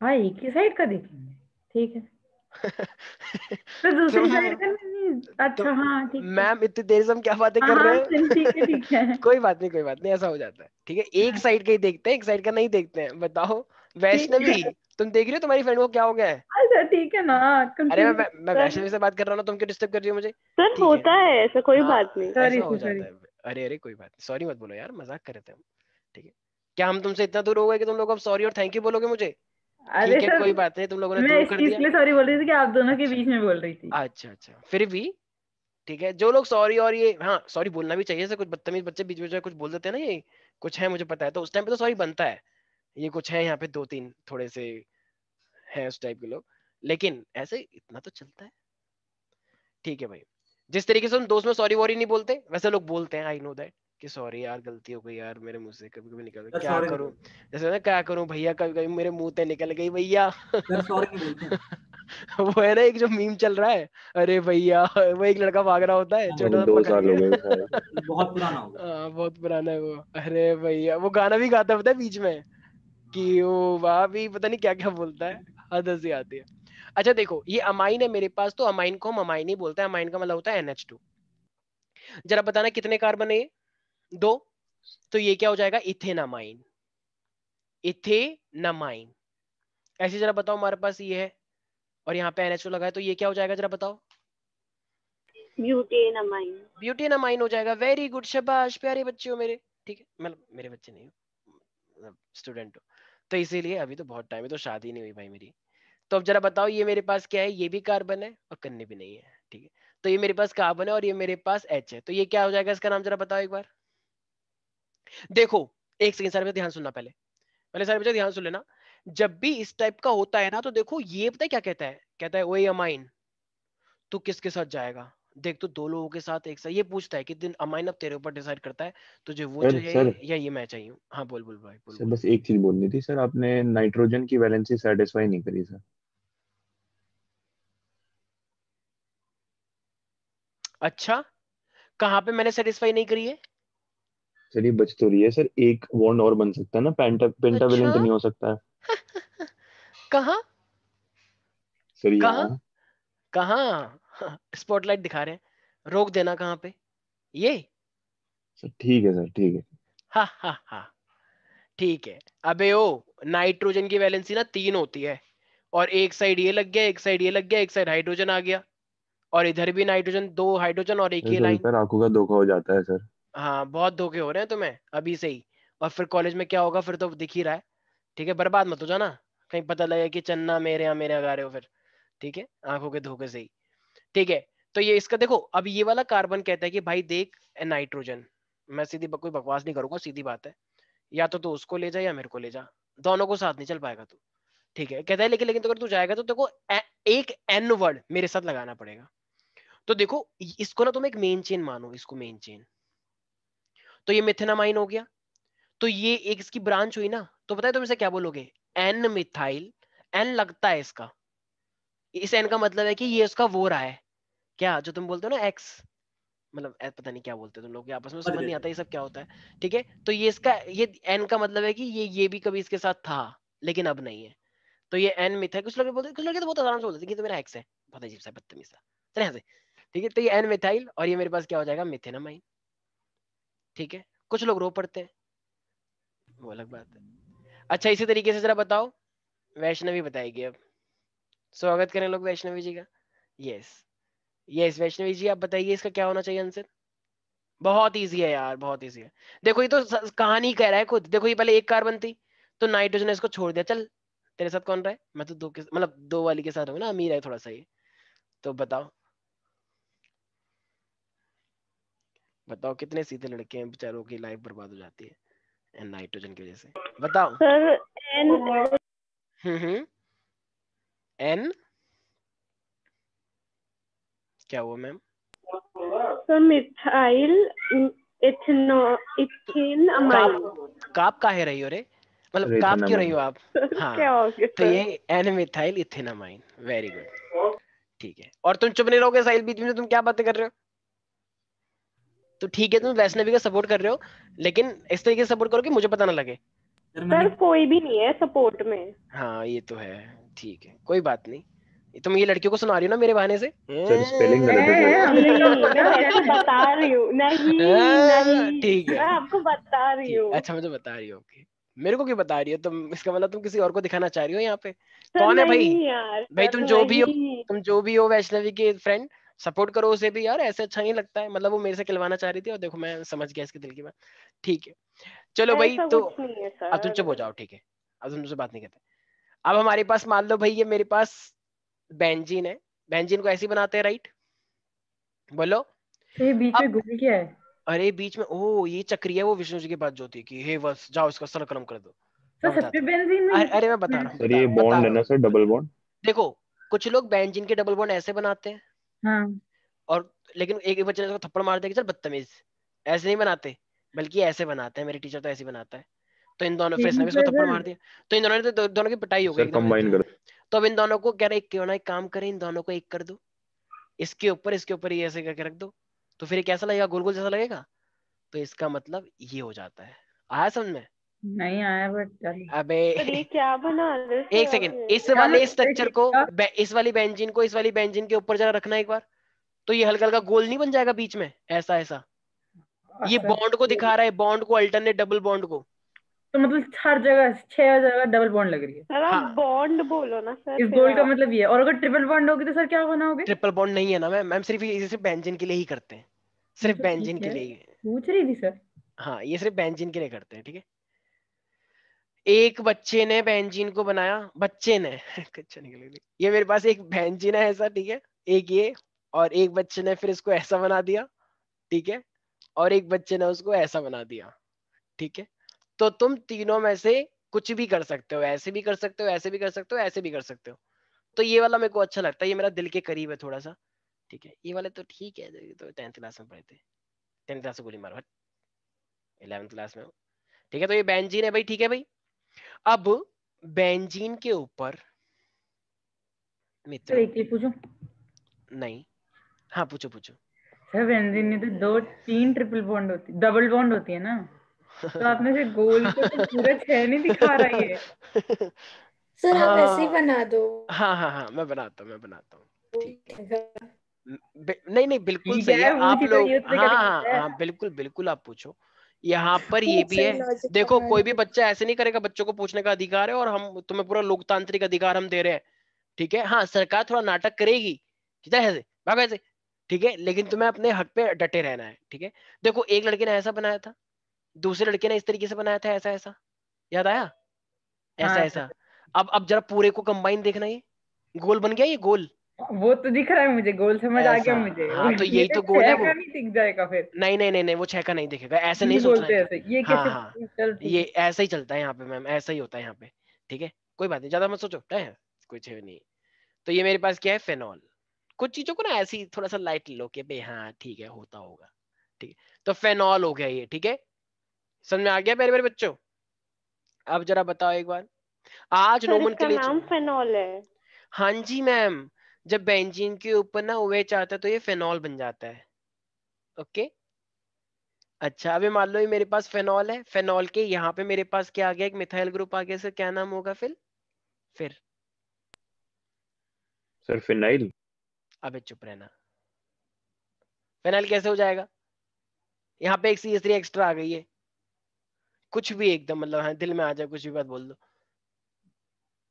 हाँ एक ही साइड का देखेंगे। ठीक है। तो दूसरी साइड का नहीं? अच्छा तुम- हाँ ठीक मैम इतनी देर से हम क्या बातें कर रहे हाँ, हैं? ठीक है ठीक है। कोई बात नहीं कोई बात नहीं ऐसा हो जाता है ठीक है? एक हाँ। साइड का ही देखते हैं एक साइड का नहीं देखते हैं बताओ। वैष्णवी तुम देख रही हो तुम्हारी फ्रेंड को क्या हो गया है? अच्छा ठीक है ना अरे मैं मैं वैष्णवी से बात कर रहा हूँ तुम क्यों डिस्टर्ब कर रही हो मुझे? सर होता है ऐसा कोई बात नहीं। ऐसा हो जाता है। अरे अरे कोई बात नहीं सॉरी मत बोलो यार मज़ाक कर रहे थे हम ठीक है? क्या हम तुमसे इतना दूर हो गए कि तुम लोग अब सॉरी और थैंक यू बोलोगे मुझे? अरे ठीक है सर कोई बात नहीं तुम लोगों ने मैं दूर कर दिया। सॉरी बोल रही थी कि आप दोनों के बीच में बोल रही थी। अच्छा अच्छा। फिर भी ठीक है जो लोग सॉरी और ये हाँ सॉरी बोलना भी चाहिए कुछ बदतमीज बच्चे बीच बीच में कुछ बोल देते हैं ना ये कुछ है मुझे पता है तो उस टाइम पे तो सॉरी बनता है। ये कुछ है यहाँ पे दो तीन थोड़े से हैं उस टाइप के लोग। लेकिन ऐसे इतना तो चलता है। ठीक है भाई। जिस तरीके से हम दोस्त में सॉरी वॉरी नहीं बोलते वैसे लोग बोलते हैं आई नो दैट कि सॉरी यार गलती हो गई यार मेरे मुँह से कभी कभी निकल गई। क्या करूँ? जैसे ना क्या करूँ भैया कभी कभी मेरे मुँह से निकल गई भैया। वो है ना एक जो मीम चल रहा है अरे भैया वो एक लड़का भाग रहा होता है हाँ, छोटा दो साल हो गए बहुत पुराना हो हाँ बहुत पुराना है वो। अरे भैया वो गाना भी गाता है पता है बीच में कि वो वाह भी पता नहीं क्या क्या बोलता है हद हँसी आती है। अच्छा देखो ये अमाइन है मेरे पास तो अमाइन को हम अमाइन ही बोलते हैं। अमाइन का मतलब होता है एनएच टू जरा बताना कितने कार्बन है ये? दो तो ये क्या हो जाएगा? इथेनामाइन। इथेनामाइन। ऐसे जरा बताओ हमारे पास ये है और यहाँ पे NH2 लगा है तो ये क्या हो जाएगा जरा बताओ? ब्यूटेनमाइन। ब्यूटेनामाइन हो जाएगा। वेरी गुड शाबाश प्यारे बच्चे हो मेरे। ठीक है मतलब मेरे बच्चे नहीं हो मतलब स्टूडेंट हो। तो इसीलिए अभी तो बहुत टाइम है तो शादी नहीं हुई भाई मेरी। तो अब जरा बताओ ये मेरे पास क्या है? ये भी कार्बन है और कन्ने भी नहीं है। ठीक है तो ये मेरे पास कार्बन है और ये मेरे पास एच है। तो ये क्या हो जाएगा? इसका नाम जरा बताओ एक बार। देखो एक सेकंड सारे ध्यान सुनना पहले। पहले सारे बच्चे ध्यान सुन लेना। जब भी इस टाइप का होता है ना तो देखो ये पता है क्या कहता है? कहता है ओए अमाइन तू किसके साथ जाएगा? देख तू दो लोगों के साथ एक साथ ये पूछता है कि दिन अमाइन अब तेरे ऊपर डिसाइड करता है? तुझे वो चाहिए। या ये मैं चाहिए? हाँ बोल बोल भाई बोल सर बोल। बस एक चीज़ बोलनी थी सर आपने नाइट्रोजन की वैलेंसी सेटिस्फाई नहीं करी सर। अच्छा कहाँ पे मैंने सेटिस्फाई नहीं करी है? सर ये बच तो रही है सर एक बॉन्ड और बन सकता है ना पेंटा पेंटावेलेंट अच्छा? नहीं हो सकता है। कहा? सर कहाँ? कहाँ? स्पॉटलाइट दिखा रहे हैं। रोक देना कहाँ पे? ये। सर ठीक है सर ठीक है। हा हा हा। ठीक है। अबे ओ नाइट्रोजन की वैलेंसी ना तीन होती है। और एक साइड ये लग गया एक साइड ये लग गया एक साइड हाइड्रोजन आ गया। और इधर भी नाइट्रोजन दो हाइड्रोजन और एक ही लाइन पर आँखों का धोखा हो जाता है सर। हाँ बहुत धोखे हो रहे हैं तुम्हें, अभी से ही। और फिर कॉलेज में क्या होगा, फिर तो दिख ही रहा है। ठीक है, बर्बाद मत हो जाना। कहीं पता लगे कि चन्ना मेरे यहाँ मेरे यहाँ रहे हो फिर। ठीक है, आँखों के धोखे से ही। ठीक है तो ये इसका देखो, अब ये वाला कार्बन कहता है कि, भाई देख नाइट्रोजन। मैं सीधी कोई बकवास नहीं करूँगा, सीधी बात है। या तो तू उसको ले जा या मेरे को ले जा। दोनों को साथ नहीं चल पाएगा तू। ठीक है, कहता है, लेकिन लेकिन तो अगर तू जाएगा तो देखो एक एन वर्ड मेरे साथ लगाना पड़ेगा। तो देखो, इसको ना तुम एक मेन चेन मानो, इसको मेन चेन तो ये मिथेनामाइन हो गया। तो ये एक इसकी ब्रांच हुई ना तो पता है तुम इसे क्या बोलोगे? एन मिथाइल एन लगता है इसका। इस एन का मतलब है कि ये उसका वो रहा है। क्या जो तुम बोलते हो ना एक्स मतलब पता नहीं क्या बोलते हो तुम लोग आपस में समझ नहीं आता ये सब क्या होता है। ठीक है? तो ये इसका ये एन का मतलब है कि ये ये भी कभी इसके साथ था लेकिन अब नहीं है। तो ये एन मिथाइल कुछ लोग बोलते कुछ लोग तो बहुत आराम से बोलते हैं कि तो मेरा एक्स है। बहुत अजीब सा बदतमीज सा ठीक है? तो ये एन मिथाइल और ये मेरे पास क्या हो जाएगा? मिथेनामाइन ठीक है? कुछ लोग रो पड़ते हैं। वो अलग बात है। अच्छा इसी तरीके से जरा बताओ। वैष्णवी बताएगी अब। स्वागत करें लोग वैष्णवी जी का। यस यस वैष्णवी जी, आप बताइए इसका क्या होना चाहिए आंसर बहुत इजी है यार, बहुत इजी है। देखो, ये तो कहानी कह रहा है खुद। देखो, ये पहले एक कार्बन थी तो नाइट्रोजन इसको छोड़ दिया। चल, तेरे साथ कौन रहा है? मैं तो दो के मतलब दो वाली के साथ हूँ ना, अमीर है थोड़ा सा ये। तो बताओ। बताओ कितने सीधे लड़के हैं बेचारों की लाइफ बर्बाद हो जाती है एन नाइट्रोजन की वजह से। बताओ। Sir N hmm hmm. N क्या हुआ ma'am sir methyl ethano ethane amine काप काहे रही हो रे? मतलब काप क्यों रही हो आप? हाँ, क्या तो ये N methyl ethanamine very good ठीक है। और तुम चुप नहीं रहोगे साहिल बीच में तुम क्या बातें कर रहे हो? तो ठीक है तुम वैष्णवी का सपोर्ट कर रहे हो लेकिन इस तरीके से सपोर्ट करो कि मुझे पता ना लगे। सर कोई भी नहीं है सपोर्ट में। हाँ ये तो है ठीक है कोई बात नहीं। तुम ये लड़कियों को सुना रही हो ना मेरे बहाने से? सर स्पेलिंग गलत है बता रही हूँ। नहीं नहीं ठीक है। आपको बता रही हूँ। अच्छा मुझे बता रही हो ओके। मेरे को क्यों बता रही हो? तुम इसका मतलब तुम किसी और को दिखाना चाह रही हो यहाँ पे? कौन है भाई? यार भाई, तुम जो भी हो, तुम जो भी हो वैष्णवी के फ्रेंड सपोर्ट करो उसे भी यार ऐसे अच्छा नहीं लगता है। मतलब वो मेरे से खिलवाना चाह रही थी और देखो मैं समझ गया इसके दिल की बात। ठीक है। चलो भाई तो अब तुम चुप हो जाओ ठीक है। अब तुम मुझसे बात नहीं करते। अब हमारे पास मान लो भाई ये मेरे पास बेंजीन है। बेंजीन को ऐसे बनाते हैं राइट? बोलो। तो ये बीच में गोली क्या है? अरे बीच में ओ ये चक्री है वो विष्णु जी के पास जो थी कि हे बस जाओ इसका सरकलम कर दो। सर मैं सच बताता में बेंजीन में अरे अरे मैं बता रहा हूँ ये रहा हूँ, बता बॉन्ड है। ना सर डबल बॉन्ड देखो कुछ लोग बेंजीन के डबल बॉन्ड ऐसे बनाते हैं। हाँ। और लेकिन एक एक बच्चे ने उसको थप्पड़ मार दिया कि चल बदतमीज। ऐसे नहीं बनाते बल्कि ऐसे बनाते हैं। मेरे टीचर तो ऐसे बनाता है। तो इन दोनों फिर इसने इसको थप्पड़ मार दिया। तो इन दोनों ने तो दोनों की पिटाई हो गई। कंबाइन कर। तो अब इन दोनों को कह रहे क्यों ना एक काम करें इन दोनों को एक कर दो। इसके ऊपर इसके ऊपर ये ऐसे करके रख दो। तो फिर कैसा लगेगा? गोल गोल जैसा लगेगा? तो इसका मतलब ये हो जाता है। आया समझ में? नहीं आया बट चल। अबे। ये क्या बना रहे एक सेकंड इस वाले स्ट्रक्चर को इस वाली बेंजीन को इस वाली बेंजीन के ऊपर जरा रखना एक बार। तो ये हल्का हल्का गोल नहीं बन जाएगा बीच में? ऐसा ऐसा। ये बॉन्ड को दिखा रहा है बॉन्ड को अल्टरनेट डबल बॉन्ड को। तो मतलब हर जगह छह जगह डबल बॉन्ड लग रही है। सर आप हाँ। बॉन्ड बोलो ना सर इस गोल का मतलब ये और अगर ट्रिपल बॉन्ड होगी तो सर क्या बनाओगे? ट्रिपल बॉन्ड नहीं है ना मैम। मैम सिर्फ़ ये सिर्फ़ बेंजीन के लिए ही करते हैं। सिर्फ़ अच्छा, बेंजीन के लिए ही। पूछ रही थी सर। हाँ ये सिर्फ़ बेंजीन के लिए करते हैं ठीक है? एक बच्चे ने बेंजीन को बनाया, बच्चे ने। अच्छा निकल ये मेरे पास एक बेंजीन है ऐसा, ठीक है? एक ये, और एक बच्चे ने फिर इसको ऐसा बना दिया, ठीक है? और एक बच्चे ने उसको ऐसा बना दिया, ठीक है? तो तुम तीनों में से कुछ भी कर सकते हो, ऐसे भी कर सकते हो, ऐसे भी कर सकते हो, ऐसे भी कर सकते हो। तो ये वाला मेरे को अच्छा लगता है, ये मेरा दिल के करीब है थोड़ा सा, ठीक है? ये वाले तो ठीक है तो टेंथ क्लास में पढ़े थे। टेंथ क्लास से गोली मारो इलेवेंथ क्लास में ठीक है तो ये बेंजीन है भाई, ठीक है भाई? अब बेंजीन के ऊपर मित्रों। एक ही पूछूँ? नहीं। हाँ पूछो पूछो। सर बेंजीन में तो दो तीन ट्रिपल बॉन्ड होती डबल बॉन्ड होती है ना? तो आपने से गोल को तो पूरा छह नहीं दिखा रहा ये सर आप ऐसे ही हाँ बना दो। हाँ हाँ हाँ मैं बनाता हूँ मैं बनाता हूँ। है। नहीं नहीं बिल्कुल सही है है। आप तो लोग हाँ हाँ है। हाँ बिल्कुल बिल्कुल आप पूछो। यहाँ पर ये भी है। देखो कोई भी बच्चा ऐसे नहीं करेगा बच्चों को पूछने का अधिकार है और हम तुम्हें पूरा लोकतांत्रिक अधिकार हम दे रहे हैं। ठीक है? हाँ सरकार थोड़ा नाटक करेगी। ठीक है? ऐसे भागो ऐसे। ठीक है? लेकिन तुम्हें अपने हक पे डटे रहना है। ठीक है? देखो एक लड़के ने ऐसा बनाया था दूसरे लड़के ने इस तरीके से बनाया था ऐसा ऐसा याद आया? ऐसा हाँ ऐसा अब अब जरा पूरे को कंबाइन देखना ये। गोल बन गया ये गोल। वो तो दिख रहा है मुझे गोल समझ आ गया मुझे। हाँ तो यही तो गोल है वो। नहीं दिख जाएगा फिर। नहीं नहीं नहीं नहीं वो छह का नहीं दिखेगा ऐसे नहीं नहीं सोचना है ऐसे ये हाँ कैसे हाँ ये ऐसा ही चलता है यहाँ पे मैम ऐसा ही होता है यहाँ पे ठीक है? कोई बात नहीं ज़्यादा मत सोचो है कुछ है नहीं। तो ये मेरे पास क्या है? फेनॉल कुछ चीज़ों को ना ऐसे ही थोड़ा सा लाइट लो कि भाई हाँ ठीक है होता होगा ठीक है? तो फेनॉल हो गया ये ठीक है? समझ में आ गया मेरे मेरे बच्चों? अब जरा बताओ एक बार। आज नोमन के लिए नाम फेनॉल है। हाँ जी मैम जब बेंजीन के ऊपर ना ओएच आता है तो ये फेनॉल बन जाता है। ओके अच्छा अभी मान लो ये मेरे पास फेनॉल है। फेनॉल के यहाँ पे मेरे पास क्या आ गया? एक मिथाइल ग्रुप आ गया सर क्या नाम होगा फिर? फिर। सर फिनाइल अबे चुप रहना। फेनाइल कैसे हो जाएगा? यहाँ पे एक सी एस एक्स्ट्रा आ गई है। कुछ भी एकदम मतलब हाँ दिल में आ जाए कुछ भी बात बोल दो।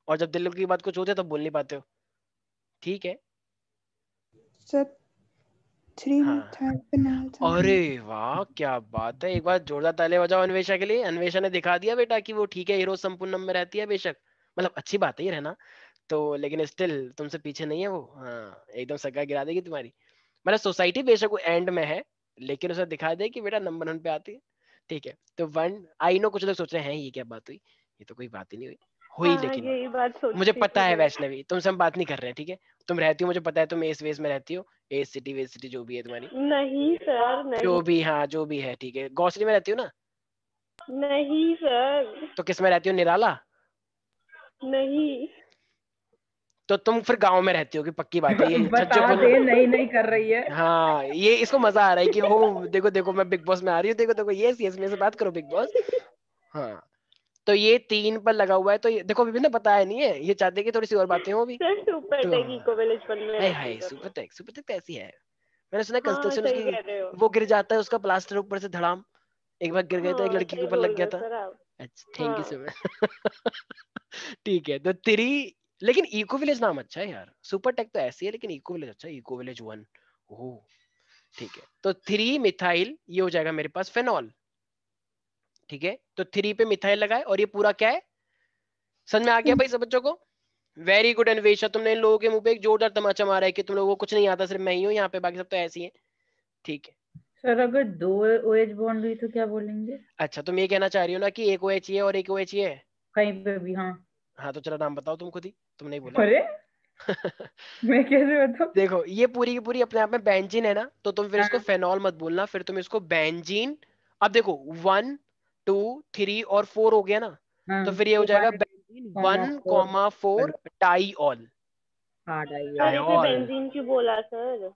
और जब दिल की बात कुछ होती है तब बोल नहीं पाते हो। ठीक है। सर हाँ। अरे वाह क्या बात है। एक बार जोरदार ताले बजाओ अन्वेषा के लिए। अन्वेषा ने दिखा दिया बेटा कि वो ठीक है हीरो संपूर्णम में रहती है बेशक। मतलब अच्छी बात है ये रहना। तो लेकिन स्टिल तुमसे पीछे नहीं है वो। हाँ एकदम सगा गिरा देगी तुम्हारी। मतलब सोसाइटी बेशक वो एंड में है लेकिन उसे दिखा दे कि बेटा नंबर वन पे आती है। ठीक है तो वन आई नो कुछ लोग सोच रहे हैं ये क्या बात हुई? ये तो कोई बात ही नहीं हुई। हुई हाँ लेकिन यही बात मुझे पता है वैष्णवी तुमसे हम बात नहीं कर रहे हैं ठीक है? तुम रहती हो मुझे पता है तुम एस वेस में रहती हो एस सिटी वेस सिटी जो भी है तुम्हारी। नहीं सर नहीं। जो भी हाँ जो भी है ठीक है। गौसली में रहती हो ना? नहीं सर तो किसमें रहती हो निराला? नहीं। तो तुम फिर गाँव में रहती होगी पक्की बात है ये बता दे नहीं नहीं कर रही है। हाँ ये इसको मज़ा आ रहा है कि हो देखो देखो मैं बिग बॉस में आ रही हूँ देखो देखो यस यस मेरे से बात करो बिग बॉस हाँ। तो ये तीन पर लगा हुआ है तो देखो विभिन्न बताया नहीं है ये चाहते हैं कि थोड़ी सी और बातें हो भी सुपर तो टेक इको विलेज में हाय हूँ। सुपर टेक सुपर टेक कैसी है। मैंने सुना हाँ कंस्ट्रक्शन सही उसकी वो गिर जाता है उसका प्लास्टर ऊपर से धड़ाम। एक बार गिर गया था एक हाँ लड़की के ऊपर लग गया था। अच्छा थैंक यू हाँ। सो मच ठीक है तो थ्री लेकिन इको विलेज नाम अच्छा है यार। सुपर टेक तो ऐसी है लेकिन इको विलेज अच्छा इको विलेज वन ओह ठीक है। तो थ्री मिथाइल ये हो जाएगा मेरे पास फेनॉल ठीक है? तो थ्री पे मिथाइल लगाए और ये पूरा क्या है? समझ में आ गया भाई सब बच्चों को? वेरी गुड अन्वेषा तुमने इन लोगों के मुँह पे एक जोरदार तमाचा मारा है कि तुम लोगों को कुछ नहीं आता सिर्फ़ मैं ही हूँ यहाँ पे बाकी सब तो ऐसी हैं ठीक है। सर अगर दो ओएच बॉन्ड हुई तो क्या बोलेंगे? अच्छा तुम ये कहना चाह रही हो ना कि एक ओ एच है और एक ओ एच है? कहीं पे भी हाँ। हाँ तो चलो नाम बताओ तुम खुद ही। तुम नहीं बोला। अरे! मैं कैसे बताऊँ देखो ये पूरी की पूरी अपने आप में बेंजीन है ना तो तुम फिर इसको हाँ। फेनॉल मत बोलना फिर तुम इसको बेंजीन अब देखो वन टू थ्री और फोर हो गया ना हाँ तो फिर ये हो तो जाएगा बेंजीन वन कॉमा फोर हाँ डाई सर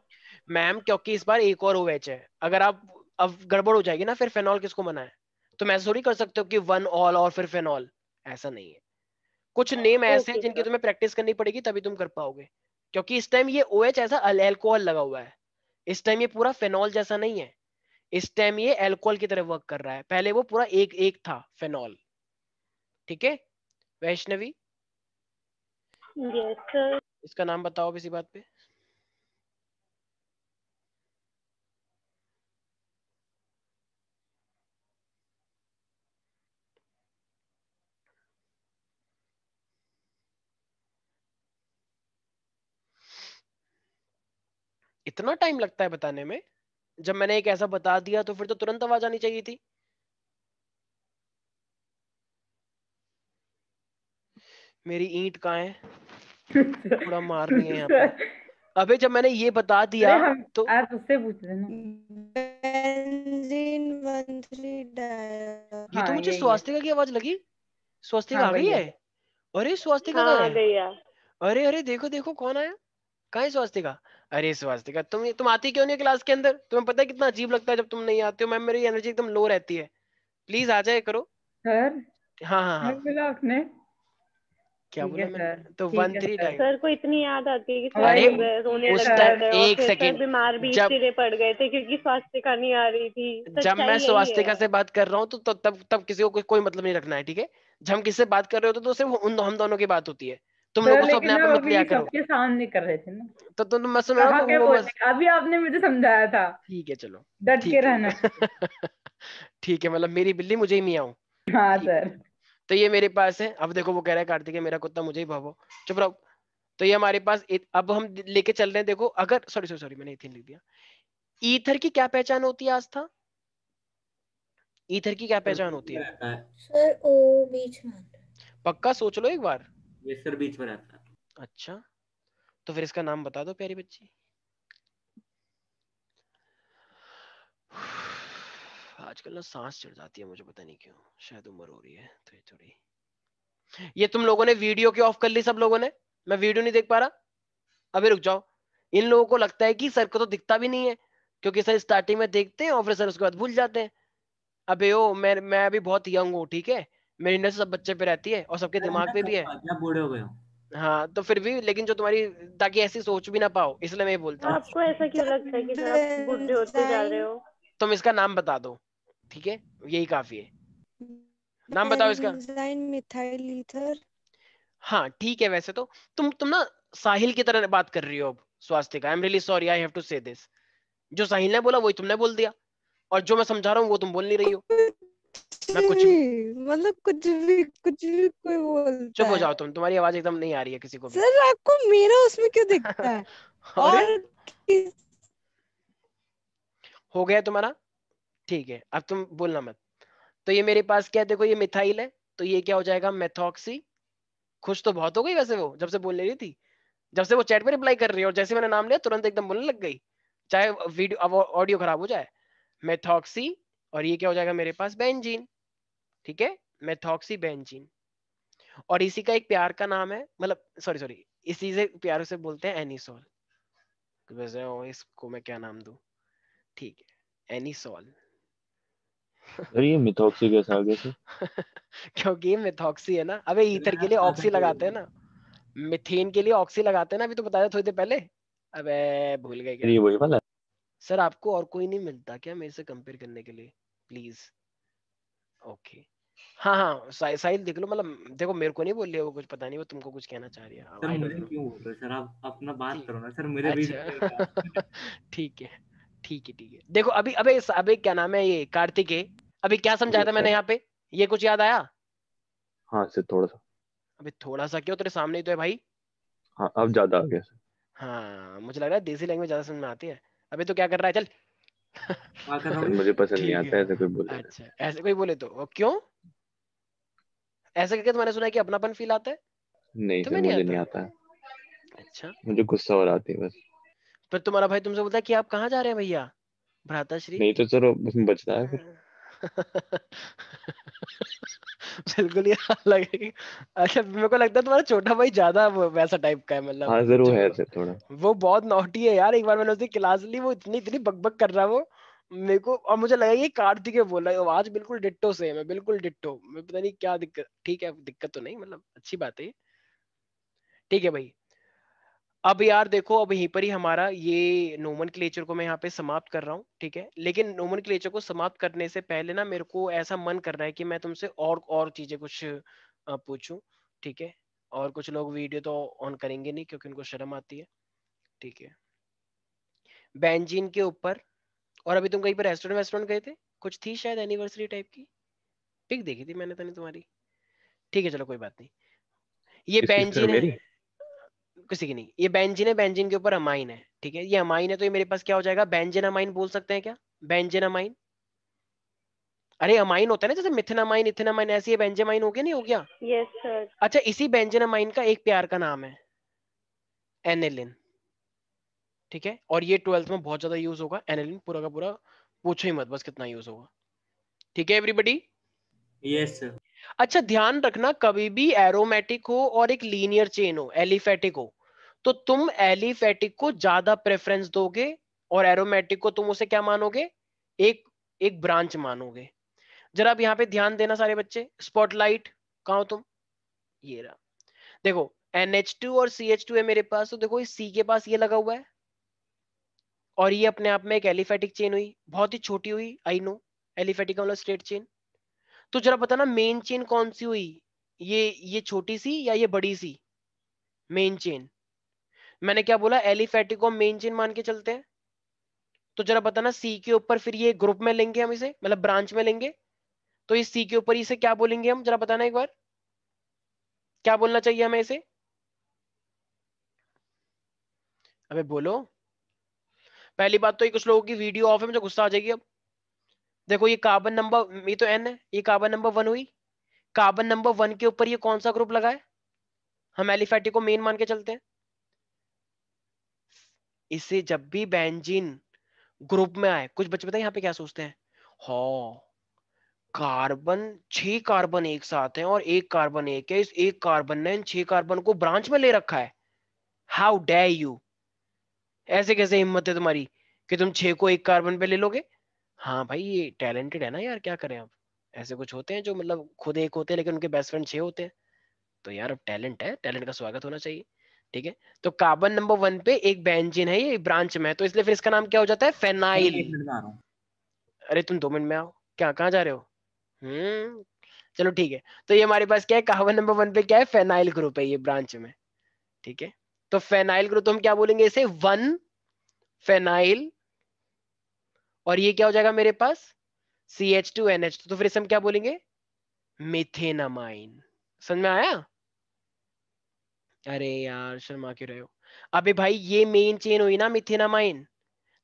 मैम क्योंकि इस बार एक और OH है। अगर आप अब गड़बड़ हो जाएगी ना फिर फेनॉल किसको मना है? तो मैं थोड़ी कर सकते हो कि वन ऑल और फिर फेनॉल ऐसा नहीं है। कुछ नेम ऐसे हैं जिनकी तुम्हें प्रैक्टिस करनी पड़ेगी तभी तुम कर पाओगे। क्योंकि इस टाइम ये OH ऐसा अल्कोहल लगा हुआ है। इस टाइम ये पूरा फेनॉल जैसा नहीं है। इस टाइम ये अल्कोहल की तरह वर्क कर रहा है। पहले वो पूरा एक एक था फेनॉल ठीक है? वैष्णवी? सर इसका नाम बताओ इसी बात पे। इतना टाइम लगता है बताने में? जब मैंने एक ऐसा बता दिया तो फिर तो तुरंत आवाज़ आनी चाहिए थी। मेरी ईंट कहाँ है? थोड़ा मारनी है यहाँ पे। अबे जब मैंने ये बता दिया तो आप उससे पूछ रहे ना। बेंजीन वन थ्री ये तो हाँ मुझे है। स्वास्तिका की आवाज़ लगी। स्वास्थ्य हाँ आ गई है है? अरे स्वास्थ्य हाँ कहाँ आ है गई है। अरे अरे देखो देखो कौन आया? कहा है स्वास्तिका? अरे स्वास्तिका तुम तुम आती क्यों नहीं क्लास के अंदर? तुम्हें पता है कितना अजीब लगता है जब तुम नहीं आते हो। मैम मेरी एनर्जी एकदम लो रहती है। प्लीज़ आ जाए करो। सर? हाँ हाँ हाँ। बोला आपने? क्या बोला मैंने तो वन थ्री टाइम। सर को इतनी याद आती है कि अरे रोने उस टाइम एक सेकंड। बीमार भी जब इसलिए पड़ गए थे क्योंकि स्वास्थ्य नहीं आ रही थी। जब मैं स्वास्तिका से बात कर रहा हूँ तो, तो तब तब किसी को कोई, कोई मतलब नहीं रखना है ठीक है? जब हम किससे बात कर रहे होते तो सिर्फ़ उन हम दोनों की बात होती है। तुम लोगों से अपने आप मत लिया करो। सबके सामने कर रहे थे ना। तो तुम तो, मैं सुन रहा हूँ? बस अभी आपने मुझे समझाया था। ठीक है चलो। डट के रहना। ठीक है मतलब मेरी बिल्ली मुझे ही मियाऊं हाँ। सर। तो ये मेरे पास है। अब देखो वो कह रहा है कार्तिक मेरा कुत्ता मुझे ही भवो चुप रहो। तो ये हमारे पास अब हम लेके चल रहे हैं। देखो अगर सॉरी सॉरी सॉरी मैंने इथिन लिख दिया। ईथर की क्या पहचान होती है आस्था ईथर की क्या पहचान होती है? सर ओ बीच में। है। पक्का सोच लो एक बार। ये बीच में रहता है। अच्छा। तो फिर इसका नाम बता दो प्यारी बच्ची। आजकल ना सांस चढ़ जाती है मुझे पता नहीं क्यों। शायद उम्र हो रही है थोड़ी थोड़ी। ये तुम लोगों ने वीडियो क्यों ऑफ़ कर ली सब लोगों ने? मैं वीडियो नहीं देख पा रहा। अभी रुक जाओ। इन लोगों को लगता है कि सर को तो दिखता भी नहीं है, क्योंकि सर स्टार्टिंग में देखते हैं और फिर सर उसके बाद भूल जाते हैं। अबे ओ, मैं मैं अभी बहुत यंग हूँ, ठीक है? मेरी नज़र सब बच्चे पे रहती है और सबके दिमाग पे भी है। बूढ़े हो गए हो। हाँ तो फिर भी लेकिन जो तुम्हारी ताकि ऐसी सोच भी ना पाओ इसलिए मैं ये बोलता हूँ। आपको ऐसा क्यों लगता है कि आप बुढ़े होते जा रहे हो? तुम इसका नाम बता दो ठीक है? यही काफ़ी है। नाम बताओ इसका। Methyl ether. हाँ ठीक है वैसे तो। तुम तुम ना साहिल की तरह बात कर रही हो अब स्वास्थ्य का I am really sorry I have to say this जो साहिल ने बोला वही तुमने बोल दिया। और जो मैं समझा रहा हूँ वो तुम बोल नहीं रही हो। मैं कुछ मतलब कुछ भी कुछ भी कोई बोलता चुप हो जाओ तुम तुम्हारी आवाज़ एकदम नहीं आ रही है किसी को भी। सर आपको मेरा उसमें क्यों दिखता है? और किस हो गया तुम्हारा? ठीक है अब तुम बोलना मत। तो ये मेरे पास क्या है? देखो ये मिथाइल है तो ये क्या हो जाएगा? मेथॉक्सी खुश तो बहुत हो गई वैसे वो जब से बोल रही थी। जब से वो चैट पे रिप्लाई कर रही है और जैसे मैंने नाम लिया तुरंत एकदम बोलने लग गई। चाहे वीडियो ऑडियो खराब हो जाए। मेथॉक्सी और ये क्या हो जाएगा मेरे पास? बेंजीन ठीक है? मेथॉक्सी बेंजीन और इसी का एक प्यार का नाम है मतलब सॉरी सॉरी इसी से प्यार से बोलते हैं एनिसोल वैसे इसको मैं क्या नाम दूँ? ठीक है एनिसोल अरे ये मिथॉक्सी कैसे आ गया क्योंकि ये मिथॉक्सी है ना। अबे ईथर के लिए ऑक्सी लगाते हैं ना। मिथेन के लिए ऑक्सी लगाते हैं ना अभी तो बताया थोड़ी देर पहले। अबे भूल गए क्या? ये वही वाला सर आपको और कोई नहीं मिलता क्या मेरे से कंपेयर करने के लिए? प्लीज़ ओके हाँ हाँ साहिल साहिल देख लो मतलब देखो मेरे को नहीं बोल रही है वो कुछ पता नहीं वो तुमको कुछ कहना चाह रही है। सर मुझे क्यों बोल रहे हो सर? आप अपना बात करो ना सर मेरे में अच्छा। ठीक है ठीक है ठीक है। देखो अभी अबे अबे क्या नाम है ये कार्तिक है अभी क्या समझाया था मैंने यहाँ पे? ये कुछ याद आया? हाँ सर थोड़ा सा। अबे थोड़ा सा क्यों तेरे सामने ही तो है भाई? हाँ अब ज़्यादा आ गया हाँ मुझे लग रहा है देसी लैंग्वेज ज़्यादा समझ में आती है। अबे तो क्या कर रहा है? चल। हूँ? मुझे पसंद नहीं आता है। ऐसे कोई बोले। अच्छा ऐसे कोई बोले तो। क्यों? ऐसे करके तुम्हारे सुना है कि अपनापन फील आता है? नहीं सर तुम्हें नहीं मुझे नहीं आता। अच्छा। मुझे गुस्सा और आती है बस। फिर तुम्हारा भाई तुमसे बोलता है कि आप कहाँ जा रहे हैं भैया? भ्राताश्री? नहीं तो सर उसमें बचता है फिर। बिल्कुल ये लगेगी अच्छा मेरे को लगता है तुम्हारा छोटा भाई ज़्यादा वैसा टाइप का है मतलब हाँ सर वो है सर थोड़ा। वो बहुत नॉटी है यार। एक बार मैंने उसकी क्लास ली वो इतनी इतनी बकबक कर रहा है वो। मेरे को, और मुझे लगा ये कार्तिक बोल रहा है। आवाज़ बिल्कुल डिट्टो सेम है बिल्कुल डिट्टो मैं पता नहीं क्या दिक्कत, ठीक है, दिक्कत तो नहीं मतलब अच्छी बात है ठीक है भाई। अब यार देखो, अब यहीं पर ही हमारा ये नोमन क्लेचर को मैं यहाँ पे समाप्त कर रहा हूँ, ठीक है? लेकिन नोमन क्लेचर को समाप्त करने से पहले ना मेरे को ऐसा मन कर रहा है कि मैं तुमसे और और चीज़ें कुछ पूछूँ, ठीक है? और कुछ लोग वीडियो तो ऑन करेंगे नहीं, क्योंकि उनको शर्म आती है। ठीक है। बेंजीन के ऊपर और अभी तुम कहीं पर रेस्टोरेंट वेस्टोरेंट गए थे? कुछ थी शायद एनिवर्सरी टाइप की? पिक देखी थी मैंने तो नहीं तुम्हारी। ठीक है चलो कोई बात नहीं। ये बेंजीन है किसी की नहीं। ये बेंजीन है बेंजीन के ऊपर अमाइन है ठीक है? ये अमाइन है तो ये मेरे पास क्या हो जाएगा? बेंजीन अमाइन बोल सकते हैं क्या? बेंजीन अमाइन अरे अमाइन होता है ना जैसे मिथेनामाइन इथेनामाइन ऐसी है बेंजामाइन हो गया नहीं हो गया? यस सर अच्छा इसी बेंजीन अमाइन का एक प्यार का नाम है। एनिलिन ठीक है? और ये ट्वेल्थ में बहुत ज़्यादा यूज़ होगा एनिलिन पूरा का पूरा पूछो ही मत बस कितना यूज़ होगा। ठीक है एवरीबडी यस सर अच्छा ध्यान रखना कभी भी एरोमेटिक हो और एक लीनियर चेन हो एलिफेटिक हो तो तुम एलिफेटिक को ज़्यादा प्रेफरेंस दोगे और एरोमेटिक को तुम उसे क्या मानोगे? एक एक ब्रांच मानोगे। जरा अब यहाँ पे ध्यान देना सारे बच्चे स्पॉटलाइट कहा हो तुम? ये रहा। देखो NH2 और CH2 है मेरे पास तो देखो इस C के पास ये लगा हुआ है। और ये अपने आप में एक एलिफेटिक चेन हुई, बहुत ही छोटी हुई आई नो एलिफेटिक मतलब स्ट्रेट चेन तो जरा बताना मेन चेन कौन सी हुई? ये ये छोटी सी या ये बड़ी सी? मेन चेन मैंने क्या बोला, एलिफेटिक को मेन चेन मान के चलते हैं। तो जरा बताना सी के ऊपर फिर ये ग्रुप में लेंगे हम इसे मतलब ब्रांच में लेंगे। तो इस सी के ऊपर इसे क्या बोलेंगे हम, जरा बताना एक बार। क्या बोलना चाहिए हमें इसे? अबे बोलो। पहली बात तो ये कुछ लोगों की वीडियो ऑफ़ है, मुझे गुस्सा आ जाएगी अब। देखो, ये कार्बन नंबर ये तो एन है, ये कार्बन नंबर वन हुई। कार्बन नंबर वन के ऊपर ये कौन सा ग्रुप लगा है? हम एलिफेटिक को मेन मान के चलते हैं। इसे जब भी बेंजीन ग्रुप में आए, कुछ बच्चे बताए यहाँ पे क्या सोचते हैं? हो कार्बन छह कार्बन एक साथ हैं और एक कार्बन एक है। इस एक कार्बन ने इन छह कार्बन को ब्रांच में ले रखा है। हाउ डे यू ऐसे कैसे हिम्मत है तुम्हारी कि तुम छह को एक कार्बन पे ले लोगे? हाँ भाई ये टैलेंटेड है ना यार क्या करें आप ऐसे कुछ होते हैं जो मतलब खुद एक होते हैं लेकिन उनके बेस्ट फ्रेंड छह होते हैं। तो यार अब टैलेंट है टैलेंट का स्वागत होना चाहिए ठीक है? तो कार्बन नंबर वन पे एक बेंजीन है ये ब्रांच में है तो इसलिए फिर इसका नाम क्या हो जाता है? फेनाइल अरे तुम दो मिनट में आओ। क्या कहाँ जा रहे हो? हम्म चलो ठीक है। तो ये हमारे पास क्या है? कार्बन नंबर वन पे क्या है? फेनाइल ग्रुप है ये ब्रांच में ठीक है? तो फेनाइल ग्रुप तो हम क्या बोलेंगे इसे? वन फेनाइल और ये क्या हो जाएगा मेरे पास? C H two N H तो फिर इसे हम क्या बोलेंगे? मिथेनामाइन। समझ में आया? अरे यार, शर्मा क्यों रहे हो? अबे भाई, ये मेन चेन हुई ना मिथेनामाइन।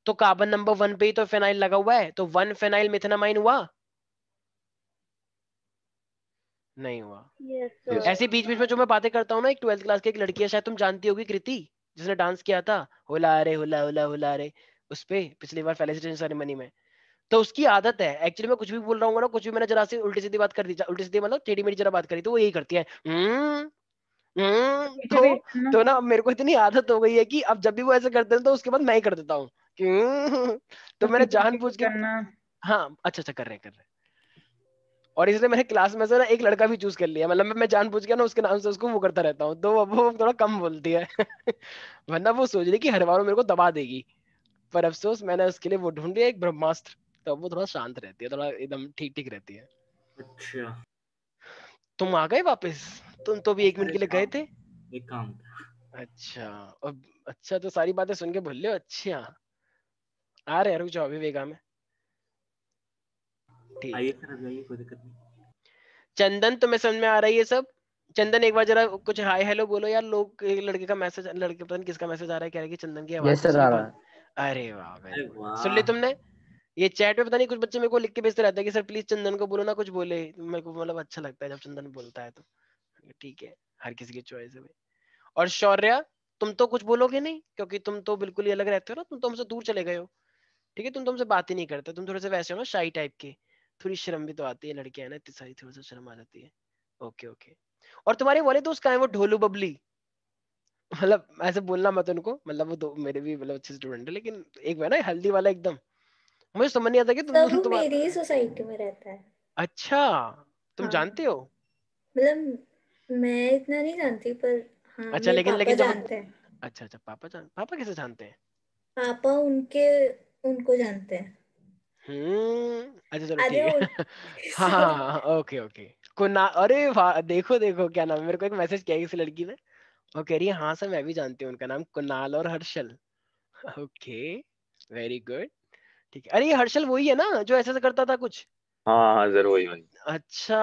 तो कार्बन नंबर वन पे ही तो फेनाइल लगा हुआ है। तो वन फेनाइल मिथेनामाइन हुआ। नहीं हुआ। Yes. ऐसे बीच बीच में जो मैं बातें करता हूँ ना एक ट्वेल्थ क्लास की एक लड़की है शायद तुम जानती होगी कृति जिसने डांस किया था हुला रे हुला हुला हुला रे उस पे पिछली बार फेलिसिटेशन सेरेमनी में। तो उसकी आदत है एक्चुअली मैं कुछ भी बोल रहा हूँ ना कुछ भी मैंने जरा सी उल्टी सीधी बात कर दी उल्टी सीधी मतलब टेढ़ी मेढ़ी जरा बात करी तो वो यही करती है "हम्म, हम्म", तो। तो ना मेरे को इतनी आदत हो गई है कि अब जब भी वो ऐसे करते हैं तो उसके बाद मैं ही कर देता हूँ "हम्म", तो मैंने पीछे जानबूझ के हाँ अच्छा अच्छा कर रहे हैं कर रहे हैं। और इसलिए मैंने क्लास में से ना एक लड़का भी चूज़ कर लिया। मतलब मैं, मैं जानबूझ के ना उसके नाम से उसको वो करता रहता हूँ। तो वो वो थोड़ा कम बोलती है। वरना वो सोच रही कि हर बार वो मेरे को दबा देगी। पर अफसोस मैंने उसके लिए वो ढूंढ लिया एक ब्रह्मास्त्र। तो वो थोड़ा शांत रहती है थोड़ा एकदम ठीक ठीक रहती है। अच्छा। तुम आ गए वापस? तुम तो भी एक मिनट के लिए गए थे? एक काम अच्छा और अच्छा तो सारी बातें सुन के भूल लो अच्छा आ रहे हैं रुक जाओ अभी वेगा में। आइए सर अभी कोई दिक्कत नहीं। चंदन तुम्हें समझ में आ रही है सब? चंदन एक बार जरा कुछ हाय हेलो बोलो यार लोग लड़के का मैसेज लड़के पता नहीं किसका मैसेज आ रहा है कह रहा है कि चंदन की आवाज़ सुनी आ रहा है। अरे वाह सुन ली तुमने? ये चैट में पता नहीं कुछ बच्चे मेरे को लिख के भेजते रहते हैं कि सर प्लीज़ चंदन को बोलो ना कुछ बोले। मेरे को मतलब अच्छा लगता है जब चंदन बोलता है तो। ठीक है हर किसी की चॉइस है भाई। और शौर्या तुम तो कुछ बोलोगे नहीं क्योंकि तुम तो बिल्कुल ही अलग रहते हो ना तुम तो हमसे दूर चले गए हो। ठीक है तुम तो हमसे बात ही नहीं करते तुम थोड़े से वैसे हो ना शाई टाइप के। थोड़ी शर्म भी तो आती है लड़कियाँ हैं ना? इतनी सारी थोड़ा सा शर्म आ जाती है। Okay okay. और तुम्हारे वाले दोस्त कहाँ है? वो ढोलू बबली। मतलब ऐसे बोलना मत उनको। मतलब वो दो मेरे भी मतलब अच्छे स्टूडेंट है लेकिन एक वो ना हल्दी वाला एकदम। मुझे समझ नहीं आता कि तुम वो तुम्हारा मेरी सोसाइटी में रहता है। अच्छा तुम हाँ। जानते हो? मतलब मैं इतना नहीं जानती पर हाँ अच्छा, लेकिन- लेकिन जानते हैं। अच्छा अच्छा पापा जान पापा कैसे जानते हैं? पापा उनके उनको जानते हैं। अच्छा चलो अरे ठीक है। हाँ हाँ हाँ, ओके ओके। कुना अरे देखो देखो क्या नाम मेरे को एक मैसेज किया किसी लड़की ने। वो कह रही है हाँ सर मैं भी जानती हूँ उनका नाम कुनाल और हर्षल। Okay very good. ठीक है अरे ये हर्षल वही है ना जो ऐसे ऐसे करता था कुछ। हाँ हाँ ज़रूर वही वही। अच्छा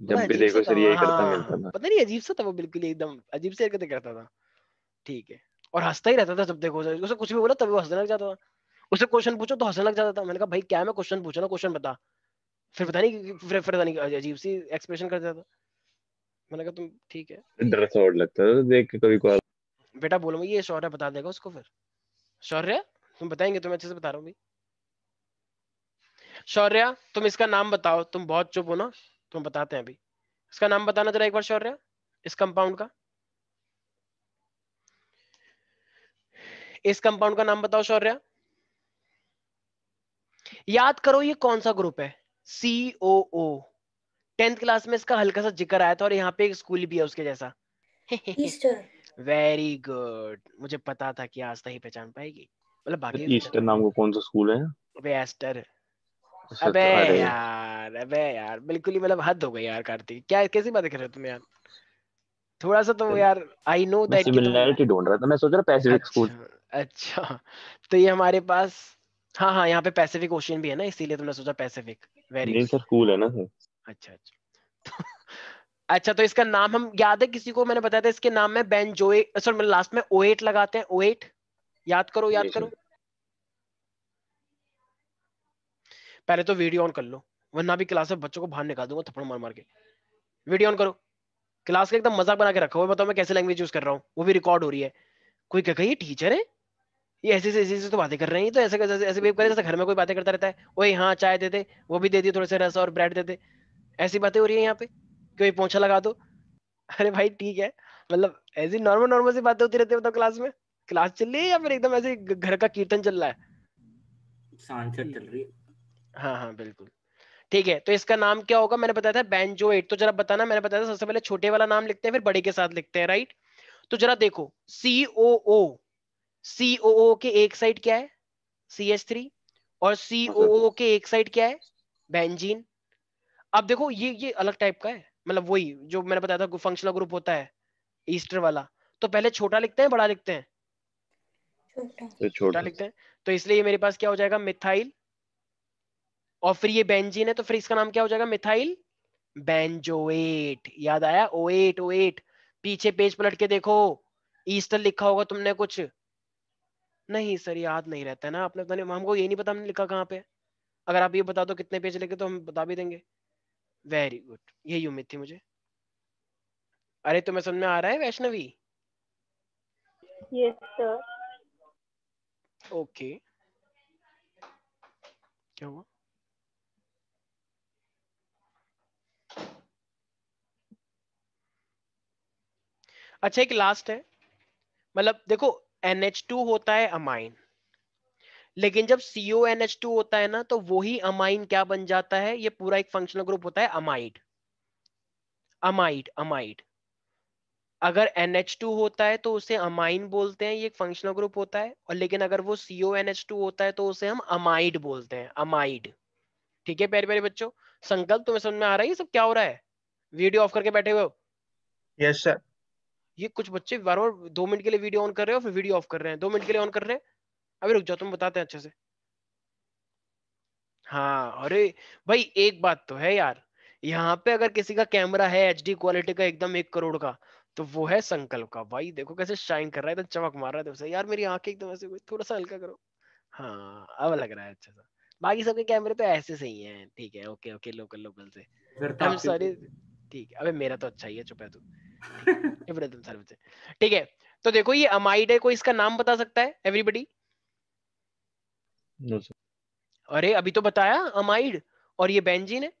जब भी अजीब सा देखो सर था, यही करता हाँ, मिलता था। पता नहीं अजीब सा था वो बिल्कुल एकदम अजीब से हरकतें करता था। ठीक है और हंसता ही रहता था जब देखो उसे कुछ भी बोला तभी वो हंसने लग जाता था। उसे क्वेश्चन पूछो तो हंसने लग जाता था। मैंने कहा भाई क्या मैं क्वेश्चन पूछा ना क्वेश्चन बता। फिर पता नहीं फिर फिर पता नहीं अजीब सी एक्सप्रेशन कर था। मैंने कहा तुम ठीक है। डर सा और लगता था देख के कभी कभार। बेटा बोलो ये शौर्य बता देगा उसको फिर। शौर्य? तुम बताएँगे तुम्हें अच्छे से बता रहा हूँ भाई। शौर्य तुम इसका नाम बताओ। तुम बहुत चुप हो ना तुम बताते हैं अभी। इसका नाम बताना जरा एक बार शौर्य इस कंपाउंड का। इस कंपाउंड का नाम बताओ शौर्य। याद करो ये कौन सा ग्रुप है? सी ओ ओ टेंथ क्लास में इसका हल्का सा ज़िक्र आया था और यहाँ पे एक स्कूल भी है उसके जैसा। वेरी गुड मुझे पता था कि आज तक ही पहचान पाएगी। मतलब बाकी ईस्टर नाम का कौन सा स्कूल है? अबे एस्टर अच्छा, अबे तो यार अबे यार बिल्कुल ही मतलब हद हो गई यार कार्तिक। क्या कैसी बातें कर रहे हो तुम यार? थोड़ा सा तो यार आई नो दैट सिमिलैरिटी ढूंढ रहा था। मैं सोच रहा पैसिफिक स्कूल अच्छा अच्छा। तो ये हमारे पास हाँ हाँ यहाँ पे पैसिफिक ओशियन भी है ना इसीलिए तुमने सोचा पैसिफिक वेरी नहीं सर स्कूल है ना सर। अच्छा अच्छा। अच्छा तो इसका नाम हम याद है किसी को? मैंने बताया था इसके नाम में बेंजोए सॉरी लास्ट में ओ एट लगाते हैं ओ एट याद करो याद करो। पहले तो वीडियो ऑन कर लो वरना भी क्लास में बच्चों को बाहर निकाल दूँगा थप्पड़ मार मार के। वीडियो ऑन करो। क्लास का एकदम मज़ाक बना के रखा हुआ बताओ मैं कैसे लैंग्वेज यूज़ कर रहा हूँ। वो भी रिकॉर्ड हो रही है। कोई कहेगा ये टीचर है? ये ऐसे ऐसे ऐसे तो बातें कर रहे हैं। तो ऐसे ऐसे ऐसे बिहेव करे जैसे घर में कोई बातें करता रहता है। ओए हाँ चाय दे दे वो भी दे दिए थोड़े से रस और ब्रेड दे दे। ऐसी बातें हो रही है यहाँ पे? कोई पोछा लगा दो। अरे भाई ठीक है। मतलब ऐसी नॉर्मल नॉर्मल सी बातें होती रहती है बताओ क्लास में। क्लास चल रही है या फिर एकदम ऐसे घर का कीर्तन चल रहा है? सांसद चल रही है। हाँ हाँ बिल्कुल। ठीक है तो इसका नाम क्या होगा? मैंने बताया था बैंजोएट तो जरा बताना मैंने बताया था सबसे पहले छोटे वाला नाम लिखते हैं फिर बड़े के साथ लिखते हैं राइट तो जरा देखो सी ओ ओ सी ओ ओ के एक साइड क्या है? सी एच थ्री और सी हाँ ओ ओ के एक साइड क्या है? बेंजीन अब देखो ये ये अलग टाइप का है। मतलब वही जो मैंने बताया था फंक्शनल ग्रुप होता है ईस्टर वाला। तो पहले छोटा लिखते हैं बड़ा लिखते हैं? छोटा। तो छोटा। छोटा लिखते हैं। तो इसलिए मेरे पास क्या हो जाएगा? मिथाइल और फिर ये बेंजीन है तो फिर इसका नाम क्या हो जाएगा? मिथाइल बेंजोएट याद आया? ओ एट ओ एट पीछे पेज पलट के देखो। ईस्टर लिखा होगा तुमने कुछ। नहीं सर याद नहीं रहता है ना। आपने पता नहीं हमको ये नहीं पता हमने लिखा कहाँ पे अगर आप ये बता दो कितने पेज लिखे तो हम बता भी देंगे। वेरी गुड यही उम्मीद थी मुझे। अरे तुम्हें समझ में आ रहा है वैष्णवी? यस सर ओके क्या हुआ? अच्छा एक लास्ट है। मतलब देखो NH2 होता है अमाइन लेकिन जब CONH2 होता है ना तो वही अमाइन क्या बन जाता है? ये पूरा एक फंक्शनल ग्रुप होता है अमाइड अमाइड अमाइड अगर NH2 होता है तो उसे अमाइन बोलते हैं, ये एक फंक्शनल ग्रुप होता है। और लेकिन अगर वो CONH2 होता है तो उसे हम अमाइड बोलते हैं अमाइड ठीक है प्यारे प्यारे बच्चों? संकल्प तुम्हें समझ में आ रहा है? ये सब क्या हो रहा है? वीडियो ऑफ़ करके बैठे हुए हो? यस सर ये कुछ बच्चे बार बार दो मिनट के लिए वीडियो ऑन कर रहे हो फिर वीडियो ऑफ़ कर रहे हैं। दो मिनट के लिए ऑन कर रहे हैं। अभी रुक जाओ तुम बताते हैं अच्छे से। हाँ अरे भाई एक बात तो है यार। यहाँ पे अगर किसी का कैमरा है एच क्वालिटी का एकदम एक करोड़ का तो वो है संकल्प का। भाई देखो कैसे शाइन कर रहा है एकदम चमक मार रहा है तुमसे। यार मेरी आँखें एकदम ऐसे थोड़ा सा हल्का करो। हाँ अब लग रहा है अच्छा सा। बाकी सबके कैमरे तो ऐसे सही हैं। ठीक है ओके ओके लोकल लोकल से। तो हम सॉरी ठीक है अबे मेरा तो अच्छा ही है चुप है तू। ठीक है तो देखो ये अमाइड है कोई इसका नाम बता सकता है? एवरीबडी नो सर अरे अभी तो बताया अमाइड और ये बेंजीन है?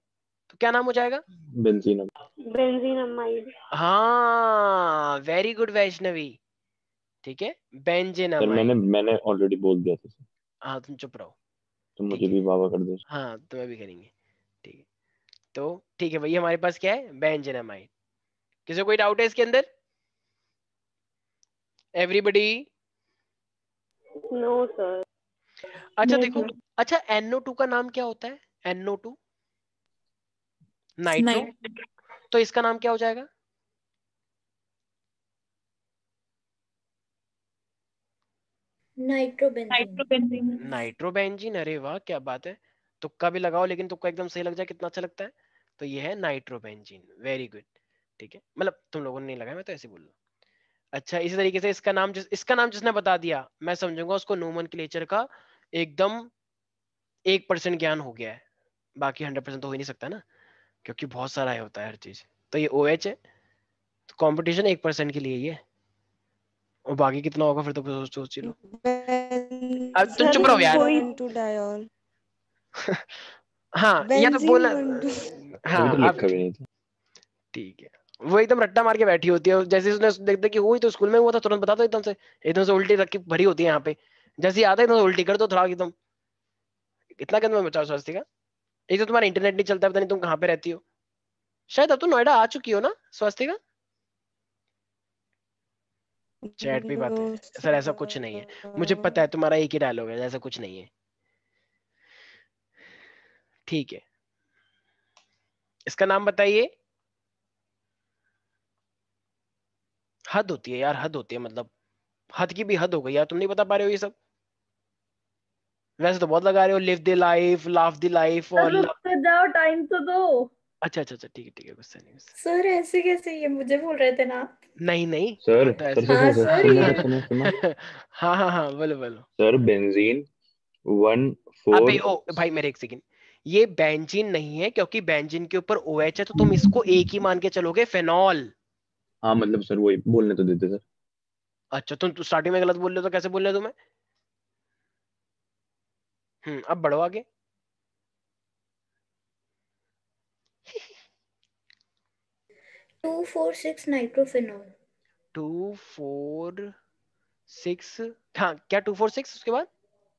तो क्या नाम हो जाएगा? बेंजीन बेंजीन अमाइड हाँ वेरी गुड वैष्णवी ठीक है बेंजीन सर मैंने मैंने ऑलरेडी बोल दिया था हाँ तुम चुप रहो। तो ठीक मुझे है। भी वावा कर दो हाँ तुम्हें भी करेंगे। ठीक है तो ठीक है भैया हमारे पास क्या है? बेंजीन अमाइड किसी को कोई डाउट है इसके अंदर? एवरीबडी नो सर अच्छा देखो। अच्छा अच्छा NO2 का नाम क्या होता है? एनओ टू नाइट्रो तो इसका नाम क्या हो जाएगा? नाइट्रोबेंजीन नाइट्रोबेंजीन अरे वाह क्या बात है। तुक्का भी लगाओ लेकिन तुक्का एकदम सही लग जाए कितना अच्छा लगता है। तो ये है नाइट्रोबेंजीन वेरी गुड ठीक है? मतलब तुम लोगों ने नहीं लगाया मैं तो ऐसे बोल रहा हूँ। अच्छा इसी तरीके से इसका नाम जिस इसका नाम जिसने बता दिया मैं समझूँगा उसको नोमन का एकदम एक परसेंट ज्ञान हो गया है। बाकी हंड्रेड परसेंट तो हो ही नहीं सकता ना क्योंकि बहुत सारा है होता है हर चीज़। तो ये ओ है तो कंपटीशन एक परसेंट के लिए ही है। और बाकी कितना होगा फिर तो सोच सोच लो। अब तुम चुप रहो यार। हाँ या तो बोला हाँ तो ठीक है। वो एकदम रट्टा मार के बैठी होती है जैसे उसने देखते कि हुई तो स्कूल में हुआ था, तुरंत बता दो एकदम से। एकदम से उल्टी रख, भरी होती है यहाँ पे। जैसे आता है, एकदम उल्टी कर दो थोड़ा एकदम। इतना कदम बचाओ स्वास्थ्य का एक तो तुम्हारा इंटरनेट नहीं चलता, पता नहीं तुम कहाँ पे रहती हो। शायद अब तो नोएडा आ चुकी हो ना स्वास्थ्य का चैट पे बात है। सर, ऐसा कुछ नहीं है। मुझे पता है तुम्हारा एक ही डायलॉग है, ऐसा कुछ नहीं है। ठीक है। इसका नाम बताइए। हद होती है यार हद होती है मतलब हद की भी हद हो गई यार तुम नहीं बता पा रहे हो ये सब? वैसे तो बहुत लगा रहे हो live the life laugh the life और तो जाओ टाइम तो दो। अच्छा अच्छा अच्छा ठीक है ठीक है गुस्सा नहीं गुस्सा सर ऐसे कैसे ये मुझे बोल रहे थे ना? नहीं नहीं सर तो सर सर हाँ, सर हाँ हाँ हाँ बोलो बोलो। सर बेंजीन वन अबे फोर ओ भाई मेरे एक सेकंड ये बेंजीन नहीं है क्योंकि बेंजीन के ऊपर ओ OH है तो तुम इसको एक ही मान के चलोगे फेनॉल हाँ मतलब सर वही बोलने तो देते सर। अच्छा तुम तो स्टार्टिंग में गलत बोल रहे हो तो कैसे बोल रहे हो तुम्हें? हम्म अब बढ़ो आगे। Two four six nitrophenol. Two four six हाँ क्या टू फोर सिक्स उसके बाद?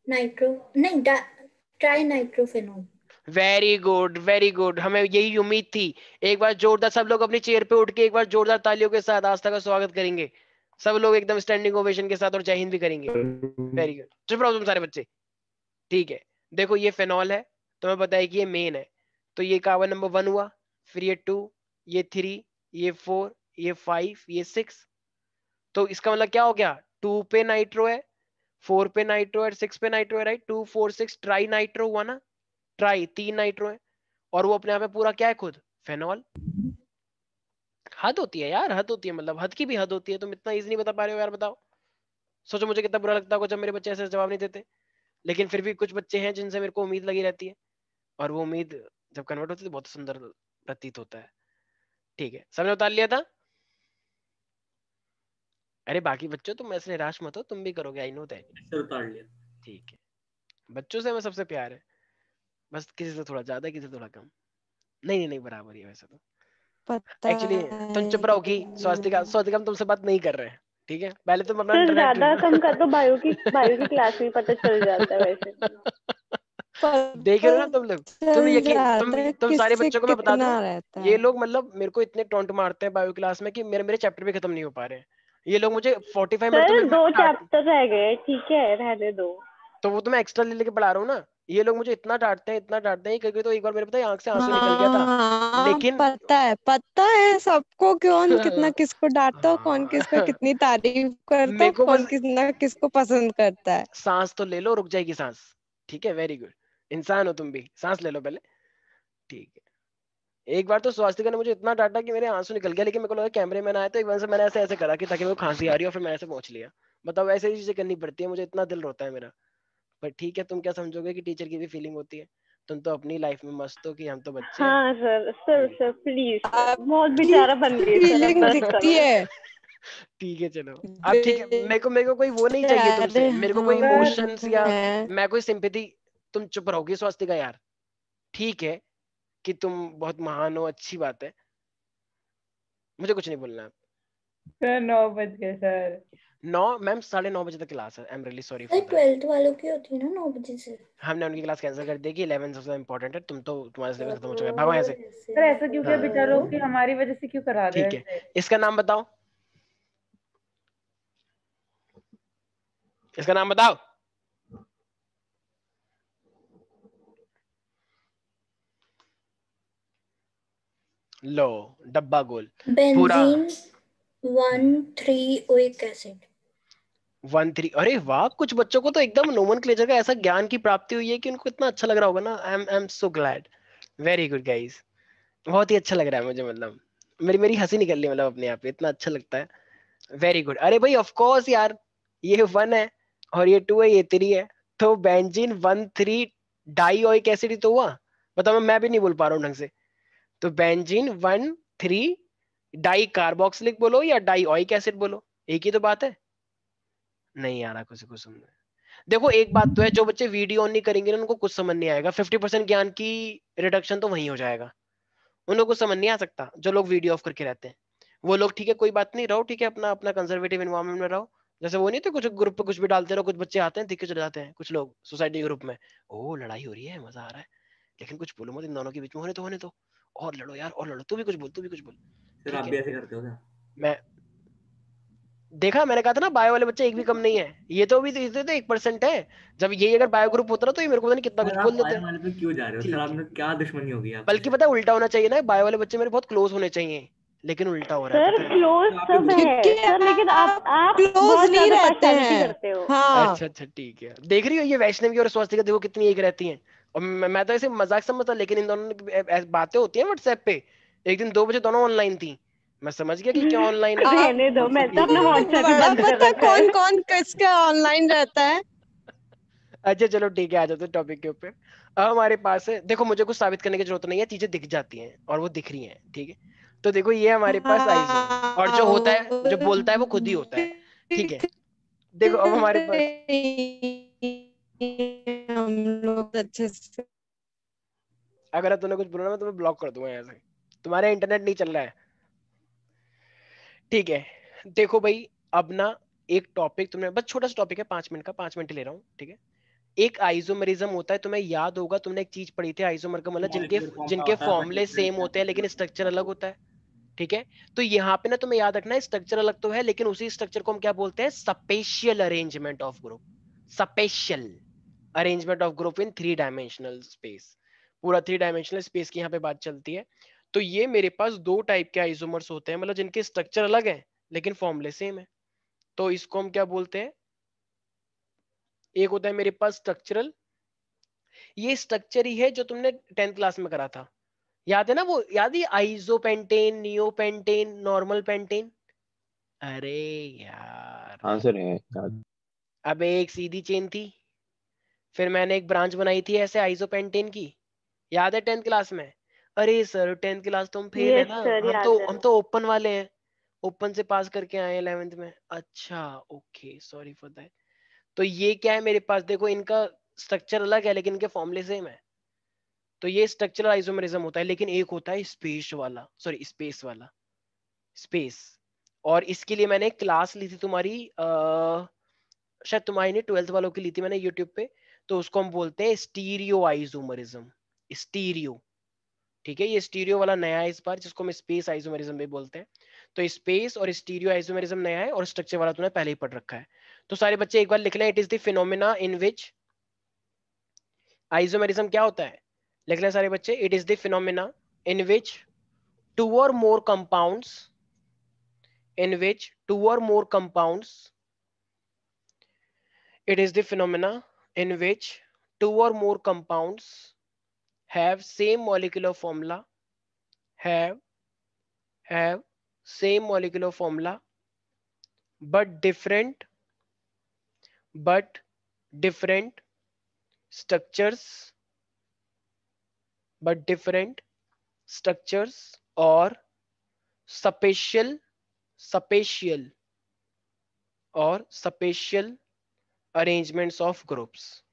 नाइट्रो नहीं tri nitrophenol very good very good हमें यही उम्मीद थी। एक बार जोरदार सब लोग अपनी चेयर पे उठ के एक बार जोरदार तालियों के साथ आस्था का स्वागत करेंगे। सब लोग एकदम स्टैंडिंग ओवेशन के साथ और जय हिंद भी करेंगे। वेरी गुड चुप तुम सारे बच्चे। ठीक है। देखो ये फेनॉल है, तुम्हें पता है कि ये मेन है। तो ये कार्बन नंबर वन हुआ, फिर ये टू ये थ्री ये फोर ये फाइव ये सिक्स तो इसका मतलब क्या हो गया? टू पे नाइट्रो है फोर पे नाइट्रो है सिक्स पे नाइट्रो है right two four six tri nitro हुआ ना? ट्राई तीन नाइट्रो है और वो अपने आप में पूरा क्या है खुद? फेनॉल। हद होती है यार हद होती है मतलब हद की भी हद होती है तुम इतना इजी नहीं बता पा रहे हो यार बताओ। सोचो मुझे कितना बुरा लगता होगा जब मेरे बच्चे ऐसे जवाब नहीं देते। लेकिन फिर भी कुछ बच्चे हैं जिनसे मेरे को उम्मीद लगी रहती है और वो उम्मीद जब कन्वर्ट होती है तो बहुत सुंदर प्रतीत होता है। ठीक है सबने उतार लिया था? अरे बाकी बच्चों तुम ऐसे निराश मत हो तुम भी करोगे आई नो दैट ठीक है बच्चों से हमें सबसे प्यार है। बस किसी से थोड़ा ज़्यादा किसी से थोड़ा कम। नहीं नहीं नहीं बराबर ही है वैसे तो। पता एक्चुअली तुम चुप रहो की स्वास्तिका स्वास्तिका हम तुमसे बात नहीं कर रहे हैं ठीक है? पहले तुम अपना इंटरनेट ज़्यादा कम कर दो बायो की बायो की क्लास में पता चल जाता है वैसे। देख रहे हो ना तुम लोग? तुम यकीन तुम तुम सारे बच्चों को मैं बता दूँ ये लोग मतलब मेरे को इतने टोंट मारते हैं बायो क्लास में कि मेरे मेरे चैप्टर भी खत्म नहीं हो पा रहे ये लोग मुझे 45 मिनट दो चैप्टर रह गए ठीक है रहने दो। तो वो तो मैं एक्स्ट्रा ले लेके पढ़ा रहा हूँ ना। ये लोग मुझे इतना डांटते हैं इतना डांटते हैं कभी तो एक बार मेरे पता है आँख से आँसू निकल गया था। हाँ, लेकिन- पता है पता है सबको कौन कितना किसको डांटता हो कौन किसका कितनी तारीफ़ करता है कौन कितना किसको पसंद करता है। सांस तो ले लो रुक जाएगी सांस। ठीक है वेरी गुड इंसान हो तुम भी सांस ले लो पहले। ठीक है। एक बार तो स्वास्थ्य ने मुझे इतना डांटा कि मेरे आँसू निकल गया लेकिन मेरे को लगा कैमरे मैन आया तो एक बार से मैंने ऐसे ऐसे करा कि ताकि मेरे को खांसी आ रही हो फिर मैंने ऐसे पहुँच लिया। बताओ ऐसे ही चीज़ें करनी पड़ती है मुझे इतना दिल रोता है मेरा। पर ठीक है तुम क्या समझोगे कि टीचर की भी फीलिंग होती है? तुम तो अपनी लाइफ में मस्त हो कि हम तो बच्चे हाँ। सर सर सर प्लीज़ बहुत बेचारा बन गई फीलिंग दिखती है। ठीक है चलो। अब ठीक है मेरे को मेरे को कोई वो नहीं चाहिए तुमसे। मेरे को कोई इमोशंस या मैं कोई सिंपैथी तुम चुप रहोगी स्वास्थ्य का यार। ठीक है कि तुम बहुत महान हो अच्छी बात है। मुझे कुछ नहीं बोलना। है सर नौ बज गए सर। नौ मैम साढ़े नौ बजे तक क्लास है। I am really sorry for twelfth वालों की होती है ना नौ बजे से। हमने उनकी क्लास कैंसिल कर दी कि 11 सबसे इंपॉर्टेंट है तुम तो तुम्हारा सिलेबस खत्म हो चुका है। भागो यहाँ से। सर ऐसा क्यों किया हाँ। बेटा लोग कि हमारी वजह से क्यों करा रहे हैं ठीक है? इसका नाम बताओ। इसका नाम बताओ। लो डब्बा गोल। Benzene one three oic acid one three, अरे वाह, कुछ बच्चों को तो एकदम नोमन का ऐसा ज्ञान की प्राप्ति हुई है कि उनको इतना अच्छा लग रहा होगा ना। I am I am so glad very good guys बहुत ही अच्छा लग रहा है मुझे मतलब। मेरी मेरी हँसी निकल रही मतलब अपने आप पे, इतना अच्छा लगता है। वेरी गुड अरे भाई ऑफ़ कोर्स यार, ये वन है और ये टू है, ये थ्री है। तो benzene one three di oic acid तो हुआ। बताओ, मैं भी नहीं बोल पा रहा हूँ ढंग से। तो benzene one three di carboxylic बोलो या डाई ऑइक एसिड बोलो? एक ही तो बात है। नहीं आ रहा किसी को समझ में। देखो एक बात तो है जो बच्चे वीडियो ऑन नहीं करेंगे ना उनको कुछ समझ नहीं आएगा। फिफ्टी परसेंट ज्ञान की रिडक्शन तो वहीं हो जाएगा। उनको कुछ समझ नहीं आ सकता जो लोग वीडियो ऑफ़ करके रहते हैं। वो लोग ठीक है कोई बात नहीं रहो ठीक है अपना अपना कंजर्वेटिव इन्वायरमेंट में रहो। जैसे वो नहीं थे कुछ ग्रुप पे कुछ भी डालते रहो कुछ बच्चे आते हैं दिख के चले जाते हैं कुछ लोग सोसाइटी ग्रुप में। ओ लड़ाई हो रही है मज़ा आ रहा है। लेकिन कुछ बोलो मत इन दोनों के बीच में होने तो होने तो। और लड़ो यार और लड़ो तू भी कुछ बोल तू भी कुछ बोल। ठीक आप भी ऐसे करते हो क्या? मैं देखा मैंने कहा था ना बायो वाले बच्चे एक भी कम नहीं है। ये तो भी तो तो एक परसेंट है। जब ये अगर बायो ग्रुप होता ना तो ये मेरे को पता नहीं कितना कुछ बोल देते। वाले क्यों जा रहे हो? सर आपने क्या दुश्मनी होगी आप बल्कि पता है उल्टा होना चाहिए ना बायो वाले बच्चे मेरे बहुत क्लोज होने चाहिए। लेकिन उल्टा हो रहा है सर क्लोज सब है। सर लेकिन आप आप क्लोज नहीं रहते हैं। हो। हाँ। अच्छा अच्छा ठीक है। देख रही हो ये वैष्णवी और स्वास्थ्य देखो कितनी एक रहती हैं। और मैं, तो ऐसे मज़ाक समझता लेकिन इन दोनों बातें होती हैं व्हाट्सएप पे। एक दिन दो बजे दोनों ऑनलाइन थी। मैं समझ गया कि क्या ऑनलाइन है। रहने दो मैं तो अपना व्हाट्सएप बंद कर पता रखा कौन है। कौन किसका ऑनलाइन रहता है? अच्छा चलो ठीक है आ जाते टॉपिक के ऊपर। अब हमारे पास है देखो मुझे कुछ साबित करने की ज़रूरत नहीं है चीज़ें दिख जाती हैं और वो दिख रही हैं ठीक है? तो देखो ये हमारे पास आइज़ है और जो होता है जो बोलता है वो खुद ही होता है ठीक है? देखो अब हमारे पास हम लोग अच्छे से अगर तूने कुछ बोला ना मैं तुम्हें ब्लॉक कर दूँगा यहाँ से। तुम्हारा इंटरनेट नहीं चल रहा है। ठीक है। देखो भाई अब ना एक टॉपिक तुमने बस छोटा सा टॉपिक है पाँच मिनट का पाँच मिनट ले रहा हूँ ठीक है? एक आइसोमरिज्म होता है तुम्हें याद होगा तुमने एक चीज़ पढ़ी थी आइसोमर का मतलब जिनके जिनके फॉर्मूले सेम होते हैं लेकिन स्ट्रक्चर अलग होता है ठीक है? तो यहाँ पे ना तुम्हें याद रखना है स्ट्रक्चर अलग तो है लेकिन उसी स्ट्रक्चर को हम क्या बोलते हैं? Spatial arrangement of group special arrangement of group in three dimensional space पूरा थ्री डायमेंशनल स्पेस की यहाँ पे बात चलती है। तो ये मेरे पास दो टाइप के आइसोमर्स होते हैं मतलब जिनके स्ट्रक्चर अलग है लेकिन फॉर्मूले सेम है। तो इसको हम क्या बोलते हैं? एक होता है मेरे पास स्ट्रक्चरल ये स्ट्रक्चर ही है जो तुमने टेंथ क्लास में करा था। याद है ना वो याद है आइसोपेंटेन नियोपेंटेन नॉर्मल पेंटेन अरे यार। हाँ सर है याद। अब एक सीधी चेन थी फिर मैंने एक ब्रांच बनाई थी ऐसे आइसोपेंटेन की। याद है टेंथ क्लास में? अरे सर टेंथ क्लास तो हम फेल है ना। sir, हम तो हम तो ओपन वाले हैं। ओपन से पास करके आए इलेवेंथ में। अच्छा ओके सॉरी फॉर दैट तो ये क्या है मेरे पास? देखो इनका स्ट्रक्चर अलग है लेकिन इनके फॉर्मूले सेम है। तो ये स्ट्रक्चरल आइसोमरिज्म होता है लेकिन एक होता है स्पेस वाला। सॉरी स्पेस वाला। स्पेस और इसके लिए मैंने क्लास ली थी तुम्हारी अ, शायद तुम्हारी नहीं ट्वेल्थ वालों की ली थी मैंने यूट्यूब पे। तो उसको हम बोलते हैं स्टीरियो आइसोमरिज्म स्टीरियो ठीक है, ये स्टीरियो वाला नया है इस बार, जिसको हम स्पेस आइसोमरिज्म भी बोलते हैं। तो स्पेस और स्टीरियो आइसोमरिज्म नया है और स्ट्रक्चर वाला तूने पहले ही पढ़ रखा है। तो सारे बच्चे एक बार लिख लें it is the phenomena in which isomerism क्या होता है? लिख लें सारे बच्चे it is the phenomena in which two or more compounds in which two or more compounds, it is the phenomena in which two or more compounds have same molecular formula have have same molecular formula but different but different structures but different structures or spatial spatial or spatial arrangements of groups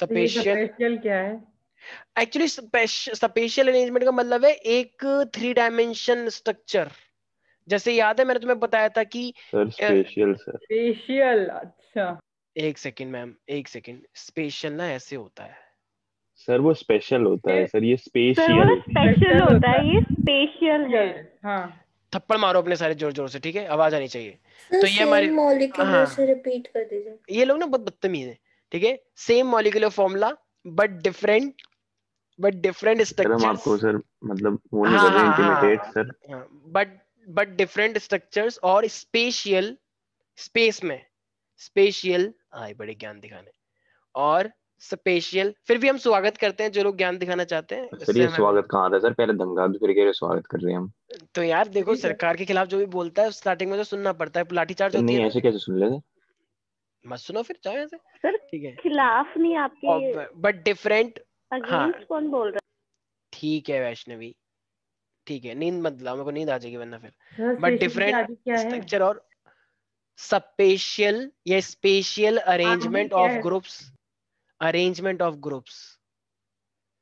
तो spatial क्या है actually spatial arrangement का मतलब है एक three dimension structure जैसे याद है मैंने तुम्हें बताया था कि सर स्पेशल स्पेशल अच्छा। एक सेकंड मैम एक सेकंड स्पेशल ना ऐसे होता है। सर वो स्पेशल होता है सर ये सर वो स्पेशियल स्पेशल होता है। ये स्पेशल है। हाँ। थप्पड़ मारो अपने सारे ज़ोर ज़ोर से ठीक है? आवाज़ आनी चाहिए। तो ये हमारे- हाँ। से रिपीट कर दीजिए। ये लोग ना बहुत बदतमीज है ठीक है? Same molecular formula but different but different sir हम आपको स्ट्रक्चर्स सर मतलब वो नहीं हाँ, कर रहे इंटिमिडेट हाँ। Sir but but different structures और स्पेशियल स्पेस में स्पेशियल आए बड़े ज्ञान दिखाने और स्पेशियल फिर भी हम स्वागत करते हैं जो लोग ज्ञान दिखाना चाहते हैं सर ये स्वागत कहाँ था सर पहले धमका दो फिर कह रहे स्वागत कर रहे हैं हम तो यार देखो। सरकार के खिलाफ जो भी बोलता है स्टार्टिंग में तो सुनना पड़ता है लाठीचार्ज होती नहीं ऐसे कैसे सुन लेते ना। मत सुनो फिर जाओ यहाँ से सर ठीक है खिलाफ नहीं आपके बट डिफरेंट अगेंस्ट कौन बोल रहा ठीक है वैष्णवी। ठीक है नींद मत लाओ मेरे को नींद आ जाएगी वरना फिर। बट डिफरेंट है? स्ट्रक्चर और स्पेशियल या spatial arrangement of groups arrangement of groups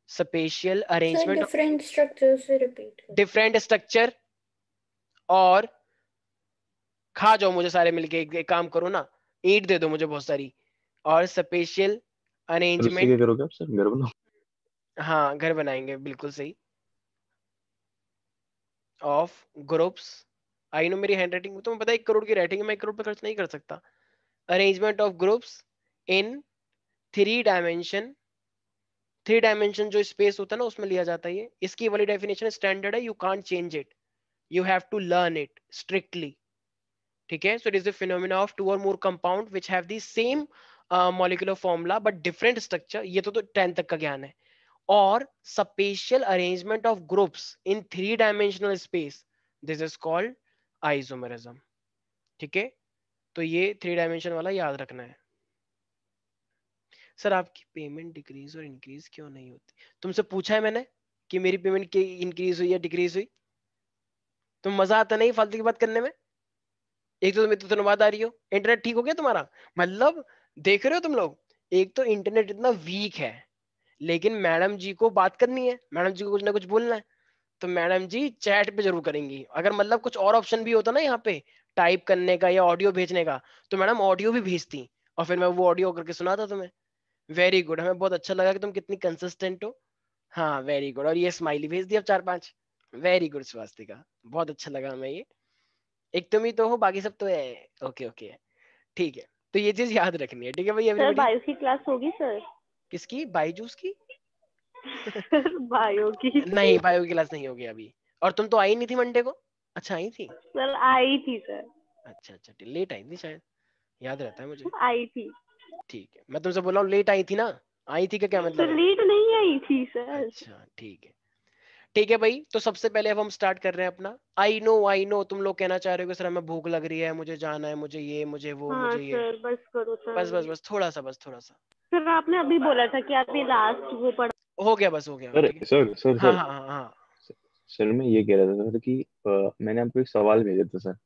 spatial arrangement different structure से रिपीट डिफरेंट स्ट्रक्चर और खा जाओ मुझे सारे मिलके एक, एक काम करो ना ईट दे दो मुझे बहुत सारी। और स्पेशियल अरेंजमेंट करोगे आप सर घर बनाओ हाँ घर बनाएँगे, बिल्कुल सही। ऑफ़ ग्रुप्स आई नो मेरी हैंड राइटिंग तुम्हें पता है एक करोड़ की राइटिंग है, मैं एक करोड़ पे खर्च नहीं कर सकता। Arrangement of groups in three dimension three dimension जो स्पेस होता है ना, उसमें लिया जाता है ये। इसकी वाली डेफिनेशन स्टैंडर्ड है you can't change it you have to learn it strictly ठीक है? So it is the phenomena of two और more compound which have the same molecular formula but different structure ये तो टेंथ तो तक का ज्ञान है। और spatial arrangement of groups in three dimensional space. This is called isomerism. ठीक है? तो ये थ्री डायमेंशन वाला याद रखना है। सर, आपकी पेमेंट डिक्रीज और इंक्रीज क्यों नहीं होती? तुमसे पूछा है मैंने कि मेरी पेमेंट इंक्रीज हुई या डिक्रीज हुई? तुम मज़ा आता नहीं फालतू की बात करने में? एक तो तुम्हें तो धन्यवाद आ रही हो। इंटरनेट ठीक हो गया तुम्हारा? मतलब देख रहे हो तुम लोग? एक तो इंटरनेट इतना वीक है। लेकिन मैडम जी को बात करनी है, मैडम जी को कुछ ना कुछ बोलना है तो मैडम जी चैट पे ज़रूर करेंगी। अगर मतलब कुछ और ऑप्शन भी होता ना यहाँ पे, टाइप करने का या ऑडियो भेजने का तो मैडम ऑडियो भी भेजती, और फिर मैं वो ऑडियो करके सुनाता तुम्हें। वेरी गुड हमें बहुत अच्छा लगा कि तुम कितनी कंसिस्टेंट हो। हाँ वेरी गुड और ये स्माइली भेज दी अब चार पाँच। वेरी गुड स्वास्तिका, बहुत अच्छा लगा हमें ये। एक तुम ही तो हो, बाकी सब तो है। ओके ओके ठीक है तो ये चीज़ याद रखनी है, ठीक है भाई बायो की क्लास होगी सर किसकी? बाईजूस की? बायो की। नहीं बायो की क्लास नहीं होगी अभी। और तुम तो आई नहीं थी मंडे को? अच्छा आई थी? सर आई थी सर। अच्छा अच्छा लेट आई थी शायद। याद रहता है मुझे। आई थी। ठीक है मैं तुमसे बोला हूँ लेट आई थी ना? आई थी का क्या मतलब लेट नहीं आई थी सर। अच्छा ठीक है। ठीक है भाई तो सबसे पहले अब हम स्टार्ट कर रहे हैं अपना। आई नो आई नो तुम लोग कहना चाह रहे हो कि सर हमें भूख लग रही है मुझे जाना है मुझे ये मुझे वो हाँ मुझे ये। सर बस करो सर बस बस बस थोड़ा सा बस थोड़ा सा। सर आपने अभी बोला था कि आप ये लास्ट वो पढ़ हो गया बस हो गया सर सर सर हाँ सर। हाँ हाँ हाँ। सर मैं ये कह रहा था सर कि मैंने आपको एक सवाल भेजा था सर।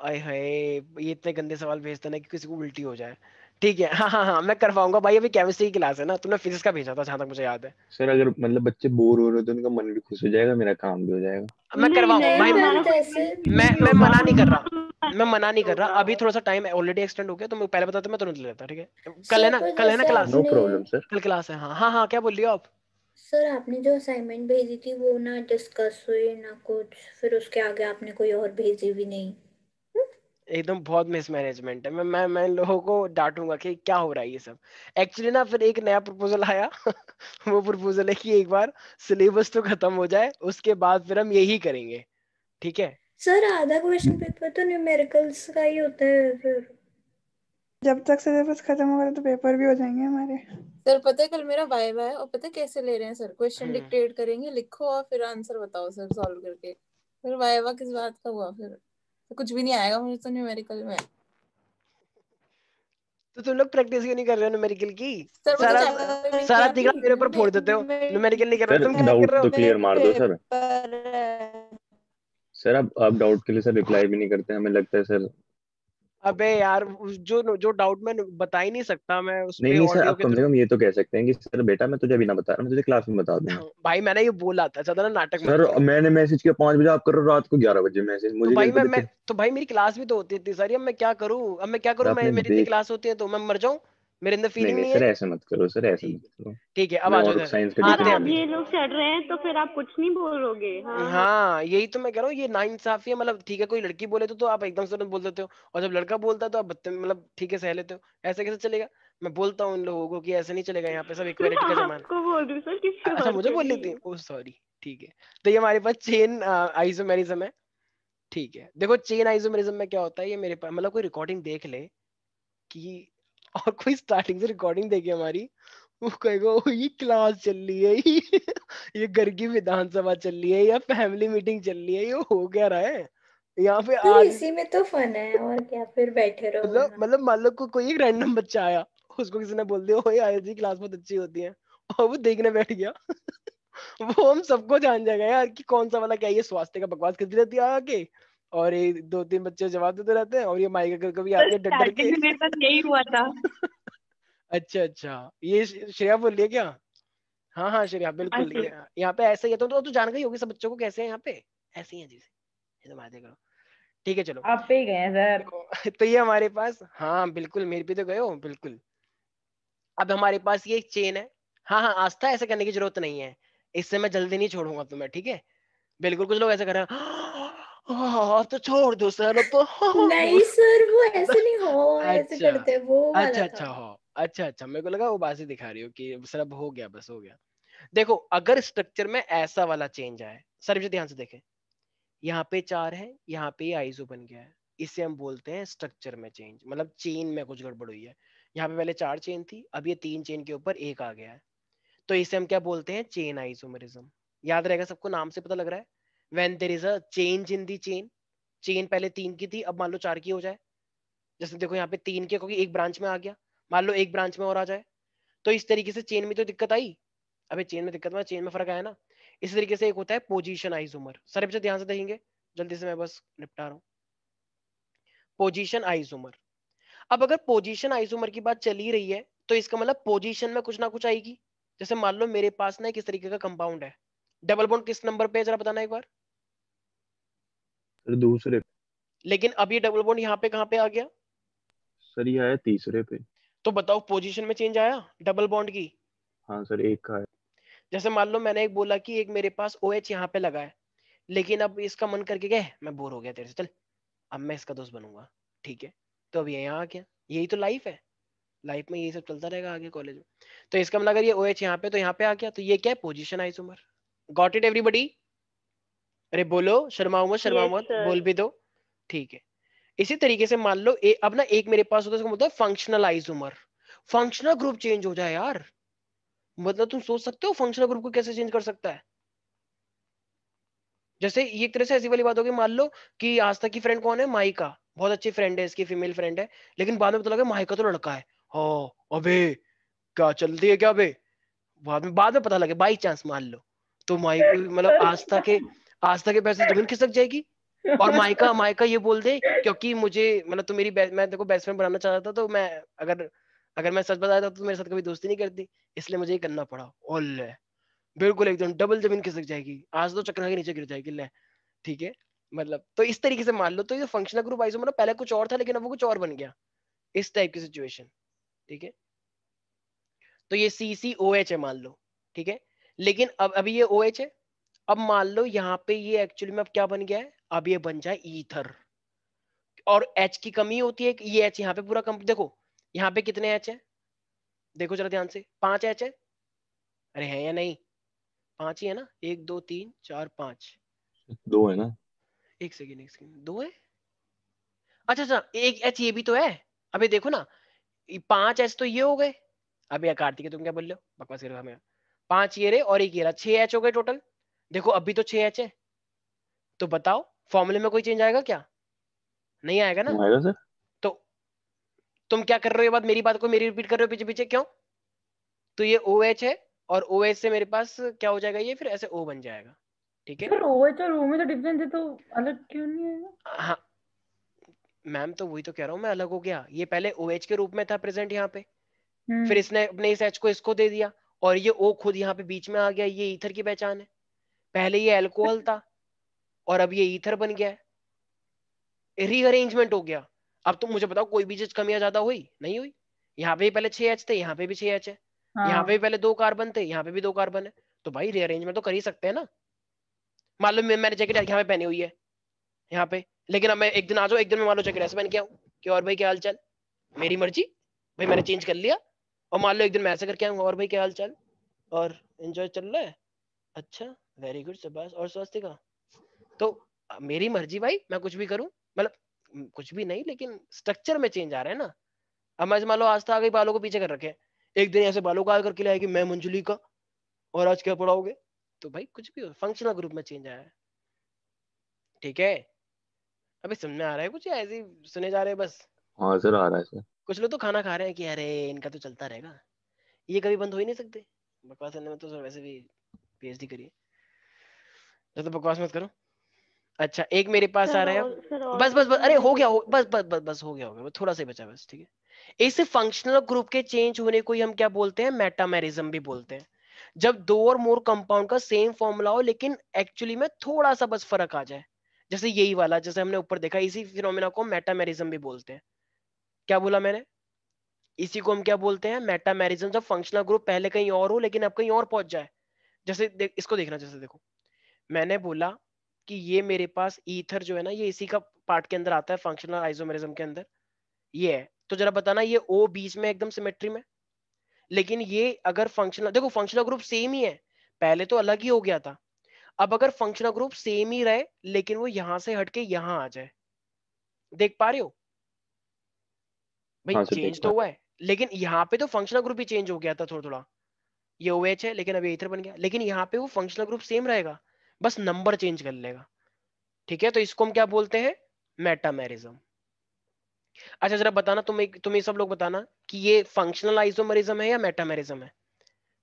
आय हाय ये इतने गंदे सवाल भेजते ना कि किसी को उल्टी हो जाए। ठीक है। हाँ हाँ हाँ मैं करवाऊँगा भाई अभी केमिस्ट्री की क्लास है ना तुमने फिजिक्स का भेजा था जहाँ तक मुझे याद है। सर अगर मतलब बच्चे बोर हो रहे हो तो उनका मन भी खुश हो जाएगा मेरा काम भी हो जाएगा। मैं नहीं, करवाऊँ नहीं, भाई जैसे मैं मैं मना नहीं कर रहा मैं मना नहीं कर रहा। अभी थोड़ा सा टाइम ऑलरेडी एक्सटेंड हो गया तो मैं पहले बताते मैं तुरंत ले लेता ठीक है? कल है ना कल है ना क्लास नो प्रॉब्लम सर कल क्लास है हाँ। हाँ हाँ क्या बोल रही हो आप? सर आपने जो असाइनमेंट भेजी थी वो ना डिस्कस हुई ना कुछ फिर उसके आगे आपने कोई और भेजी भी नहीं। एकदम बहुत मिसमैनेजमेंट है। मैं मैं मैं इन लोगों को डांटूँगा कि क्या हो रहा है ये सब। एक्चुअली ना फिर एक नया प्रपोजल आया। वो प्रपोजल है कि एक बार सिलेबस तो खत्म हो जाए उसके बाद फिर हम यही करेंगे। ठीक है? सर आधा क्वेश्चन पेपर तो न्यूमेरिकल्स का ही होता है फिर। जब तक सिलेबस खत्म होगा तो पेपर भी हो जाएँगे हमारे। सर पता है कल मेरा वाइवा है और पता है कैसे ले रहे हैं सर क्वेश्चन। डिक्टेट करेंगे लिखो और फिर आंसर बताओ सर सॉल्व करके। फिर वाइवा किस बात का हुआ फिर? तो कुछ भी नहीं आएगा मुझे तो न्यूमेरिकल में। तो तुम लोग प्रैक्टिस क्यों नहीं कर रहे हो न्यूमेरिकल की? सर तो सारा सारा क्या मेरे ऊपर फोड़ देते हो। न्यूमेरिकल नहीं कर रहे तुम क्या कर डाउट रहे तो हो क्लियर मार दो सर। सर आप आप डाउट के लिए सर रिप्लाई भी नहीं करते हमें लगता है सर अबे यार उस- जो जो डाउट मैं बता ही नहीं सकता मैं उस नहीं नहीं सर आप कम से कम ये तो कह सकते हैं कि सर बेटा मैं तुझे अभी ना बता रहा मैं तुझे क्लास में बता दूँगा। भाई मैंने ये बोला था ज़्यादा ना नाटक सर मैंने मैसेज किया पाँच बजे आप कर रहे हो रात को ग्यारह बजे मैसेज मुझे तो भाई मैं मैं तो भाई मेरी क्लास भी तो होती थी सर अब मैं क्या करूँ अब मैं क्या करूँ मेरी क्लास होती है तो मैं मर जाऊँ? मेरे अंदर नहीं फीलिंग नहीं नहीं सर है। सर ऐसे मत करो सर ऐसे ठीक मत करो। ठीक है अब आ जाओ साइंस का आते सर हैं। ये लोग चढ़ रहे हैं तो फिर आप कुछ नहीं बोलोगे हाँ। हाँ यही तो मैं कह रहा हूँ ये नाइंसाफी है मतलब ठीक है कोई लड़की बोले तो, तो आप एकदम से तुरंत बोल देते हो। और जब लड़का बोलता है तो आप मतलब ठीक है सह लेते हो। ऐसे कैसे चलेगा? मैं बोलता हूँ उन लोगों को कि ऐसे नहीं चलेगा यहाँ पे सब इक्वालिटी का जमाना आपको बोल रही सर किसी अच्छा मुझे बोल नहीं। लेती ओ सॉरी ठीक है। तो ये हमारे पास चेन आइसोमेरिज्म है। ठीक है। देखो चेन आइसोमेरिज्म में क्या होता है ये मेरे पास मतलब कोई रिकॉर्डिंग देख ले कि और कोई स्टार्टिंग से रिकॉर्डिंग देखे हमारी। वो कहेगा "ओ, ये क्लास चल रही है ये घर की विधानसभा चल रही है या फैमिली मीटिंग चल रही है ये हो क्या रहा है? यहाँ पे सर आज इसी में तो फन है और क्या फिर बैठे रहो मतलब मतलब मान लो को, कोई एक रैंडम बच्चा आया उसको किसी ने बोल दिया ओए आयुष जी क्लास बहुत अच्छी होती है। और वो देखने बैठ गया। वो हम सबको जान जाएगा यार कि कौन सा वाला क्या ये स्वास्थ्य का बकवास करती रहती है आके। और ये दो तीन बच्चे जवाब देते रहते हैं और ये माइक कभी कभी आती है डर डर के मेरे साथ यही हुआ था। अच्छा अच्छा। ये श्रेया बोल रही है क्या? हाँ हाँ श्रेया बिल्कुल। अच्छा। यहाँ पे ऐसा ही है। तो तो तू जान गई होगी सब बच्चों को कैसे है यहाँ पे? ऐसे ही है जैसे। ये तो करो। ठीक है चलो। आप पे ही गए हैं सर। तो, तो ये हमारे पास हाँ बिल्कुल मेरे पे तो गए हो बिल्कुल। अब हमारे पास ये एक चेन है। हाँ हाँ आस्था ऐसे करने की ज़रूरत नहीं है। इससे मैं जल्दी नहीं छोड़ूँगा तुम्हें ठीक है? बिल्कुल कुछ लोग ऐसे कर रहे हैं "हाँ, तो छोड़ दो सर अब तो नहीं सर वो ऐसे नहीं हो ऐसे अच्छा, करते वो वाला अच्छा अच्छा हो अच्छा अच्छा मेरे को लगा वो बाजी दिखा रही हो कि सर अब हो गया बस हो गया। देखो अगर स्ट्रक्चर में ऐसा वाला चेंज आए सर ध्यान से देखें। यहाँ पे चार है यहाँ पे आइसो बन गया है। इसे हम बोलते हैं स्ट्रक्चर में चेंज मतलब चेन में कुछ गड़बड़ हुई है। यहाँ पे पहले चार चेन थी अब ये तीन चेन के ऊपर एक आ गया है। तो इसे हम क्या बोलते हैं? चेन आइसोमरिज्म याद रहेगा सबको नाम से पता लग रहा है? When there is a change in the chain chain पहले तीन की थी, अब मान लो चार की हो जाए। जैसे देखो यहाँ पे तीन के, क्योंकि एक ब्रांच में आ गया। मान लो एक ब्रांच में और आ जाए। तो इस तरीके से चेन में तो दिक्कत आई। अबे चेन में दिक्कत चेन में फ़र्क आया ना। इस तरीके से एक होता है पोजीशन आइसोमर सर बच्चे ध्यान से देखेंगे। जल्दी से मैं बस निपटा रहा हूँ। पोजीशन आइसोमर अब अगर पोजीशन आइसोमर की बात चली रही है तो इसका मतलब पोजिशन में कुछ ना कुछ आएगी। जैसे मान लो मेरे पास ना किस तरीके का कंपाउंड है। डबल बॉन्ड किस नंबर पे है, जरा बताना एक बार। सर दूसरे पे। लेकिन अब ये डबल बॉन्ड यहाँ पे कहाँ पे आ गया? सर ये आया तीसरे पे। तो बताओ पोजीशन में चेंज आया? डबल बॉन्ड की? हाँ सर एक का है जैसे मान लो मैंने एक बोला कि एक मेरे पास ओ OH यहाँ पे लगा है। लेकिन अब इसका मन करके गए मैं बोर हो गया तेरे से। चल अब मैं इसका दोस्त बनूँगा। ठीक है? तो अब ये यहाँ आ गया। यही तो लाइफ है। लाइफ में यही सब चलता रहेगा आगे कॉलेज में। तो इसका मतलब अगर ये ओ OH यहाँ पे तो यहाँ पे आ गया। तो ये क्या है? Position isomer got it everybody अरे बोलो शर्माओ मत शर्माओ मत बोल भी दो। ठीक है। इसी तरीके से मान लो ए, अब ना एक मेरे पास होता है उसको बोलते हैं फंक्शनल ग्रुप चेंज हो जाए यार। मतलब तुम सोच सकते हो फंक्शनल ग्रुप को कैसे चेंज कर सकता है? जैसे ये एक तरह से ऐसी वाली बात होगी मान लो कि आस्था की फ्रेंड कौन है? माइका बहुत अच्छी फ्रेंड है इसकी फीमेल फ्रेंड है। लेकिन बाद में पता लगा माइका तो लड़का है। हाँ अबे क्या चलती है क्या बे? बाद में बाद में पता लगे बाई चांस मान लो। तो माइक मतलब आस्था के आस्था के पैसे ज़मीन खिसक जाएगी। और माइका माइका ये बोल दे क्योंकि मुझे मतलब तू मेरी मैं देखो बेस्ट फ्रेंड बनाना चाहता था तो मैं अगर अगर मैं सच बताया था तो मेरे साथ कभी दोस्ती नहीं करती। इसलिए मुझे ये करना पड़ा। ओले बिल्कुल एकदम डबल ज़मीन खिसक जाएगी। आज तो चक्कर के नीचे गिर जाएगी ले। ठीक है? मतलब तो इस तरीके से मान लो तो ये फंक्शनल ग्रुप आइसो मतलब पहले कुछ और था लेकिन अब वो कुछ और बन गया। इस टाइप की सिचुएशन ठीक है? तो ये सी सी ओ एच है मान लो। ठीक है? लेकिन अब अभी ये ओ एच है? अब मान लो यहाँ पे ये एक्चुअली में अब क्या बन गया है? अब ये बन जाए ईथर और एच की कमी होती है ये एच यहाँ पे पूरा कम देखो यहाँ पे कितने एच है? देखो जरा ध्यान से पाँच एच है? अरे है या नहीं? पाँच ही है ना? एक दो तीन चार पाँच। दो है ना? एक सेकेंड एक सेकेंड दो है? अच्छा अच्छा एक एच ये भी तो है। अबे देखो ना पाँच एच तो ये हो गए। अब यार कार्तिक तुम क्या बोल रहे हो? बकवास कर हमें पाँच ये रहे और एक ये रहा। छह एच हो गए टोटल देखो अभी तो छह एच है। तो बताओ फॉर्मूले में कोई चेंज आएगा क्या? नहीं आएगा ना? आएगा सर। तो तुम क्या कर रहे हो ये बात? मेरी बात को मेरी रिपीट कर रहे हो पीछे पीछे क्यों? तो ये ओ OH है और ओ OH से मेरे पास क्या हो जाएगा ये? फिर ऐसे ओ बन जाएगा। ठीक है? OH और O में तो डिफरेंस है तो अलग क्यों नहीं आएगा? हाँ। मैम तो वही तो कह रहा हूँ मैं अलग हो गया। ये पहले ओ OH के रूप में था प्रेजेंट यहाँ पे। हम्म। फिर इसने अपने इस एच को इसको दे दिया और ये ओ खुद यहाँ पे बीच में आ गया ये ईथर की पहचान है। पहले ये एल्कोहल था और अब ये ईथर बन गया है। रीअरेंजमेंट हो गया। अब तुम मुझे बताओ कोई भी चीज़ कमियाँ ज़्यादा हुई? नहीं हुई। यहाँ पे पहले छह एच थे यहाँ पे भी छह एच है। हाँ। यहाँ पे भी पहले दो कार्बन थे यहाँ पे भी दो कार्बन है। तो भाई रीअरेंजमेंट तो कर ही सकते हैं ना। मान लो मैं- मैंने जैकेट यहाँ पे पहनी हुई है यहाँ पे। लेकिन अब मैं एक दिन आ जाऊँ एक दिन में मान लो जैकेट ऐसे पहन के आऊँ कि और भाई क्या हाल चाल मेरी मर्ज़ी। भाई मैंने चेंज कर लिया। और मान लो एक दिन मैं ऐसे करके आऊँगा और भाई क्या हाल चाल और एंजॉय चल रहा है? अच्छा। वेरी गुड शाबाश और स्वास्थ्य तो मेरी मर्ज़ी भाई मैं कुछ भी करूँ मतलब कुछ भी नहीं लेकिन स्ट्रक्चर में चेंज आ रहा है ना। अब मैं मान लो आज तो आ गई बालों को पीछे कर रखे एक दिन ऐसे बालों को आगे करके लाएगी मैं मंजुली का और आज क्या पढ़ाओगे? तो भाई कुछ भी हो फंक्शनल ग्रुप में चेंज आया है। ठीक है? अभी में आ रहा है कुछ ऐसे ही सुने जा रहे हैं बस? हाँ सर आ रहा है सर। कुछ लोग तो खाना खा रहे हैं कि अरे इनका तो चलता रहेगा। ये कभी बंद हो ही नहीं सकते। बकवास करने में तो सर वैसे भी पीएचडी करिए। तो बकवास मत करो। अच्छा एक मेरे पास आ रहा है। बस बस बस अरे हो गया हो, बस बस बस बस हो गया हो गया। थोड़ा सा बचा बस ठीक है। इस फंक्शनल ग्रुप के चेंज होने को ही हम क्या बोलते हैं? मेटामेरिज्म भी बोलते हैं। जब दो और मोर कंपाउंड का सेम फॉर्मूला हो लेकिन एक्चुअली में थोड़ा सा बस फ़र्क आ जाए। जैसे यही वाला जैसे हमने ऊपर देखा इसी फिनोमिना को मेटामेरिज्म भी बोलते हैं। क्या बोला मैंने? इसी को हम क्या बोलते हैं? मेटामेरिज्म जब फंक्शनल ग्रुप पहले कहीं और हो लेकिन अब कहीं और पहुँच जाए। जैसे इसको देखना जैसे देखो। मैंने बोला कि ये मेरे पास ईथर जो है ना ये इसी का पार्ट के अंदर आता है फंक्शनल आइसोमेरिज्म के अंदर। ये है। तो जरा बताना ये ओ बीच में एकदम सिमेट्री में? लेकिन ये अगर फंक्शनल देखो फंक्शनल ग्रुप सेम ही है। पहले तो अलग ही हो गया था। अब अगर फंक्शनल ग्रुप सेम ही रहे लेकिन वो यहाँ से हटके यहाँ आ जाए। देख पा रहे हो? भाई हाँ चेंज तो हुआ है। लेकिन यहाँ पे तो फंक्शनल ग्रुप ही चेंज हो गया था थोड़ा थोड़ा ये ओ OH है लेकिन अभी इथर बन गया। लेकिन यहाँ पे वो फंक्शनल ग्रुप सेम रहेगा। बस नंबर चेंज कर लेगा। ठीक है तो इसको हम क्या बोलते हैं? मेटामेरिज्म। अच्छा जरा बताना तुम एक तुम ये सब लोग बताना कि ये फंक्शनल आइसोमरिज्म है या मेटामेरिज्म है?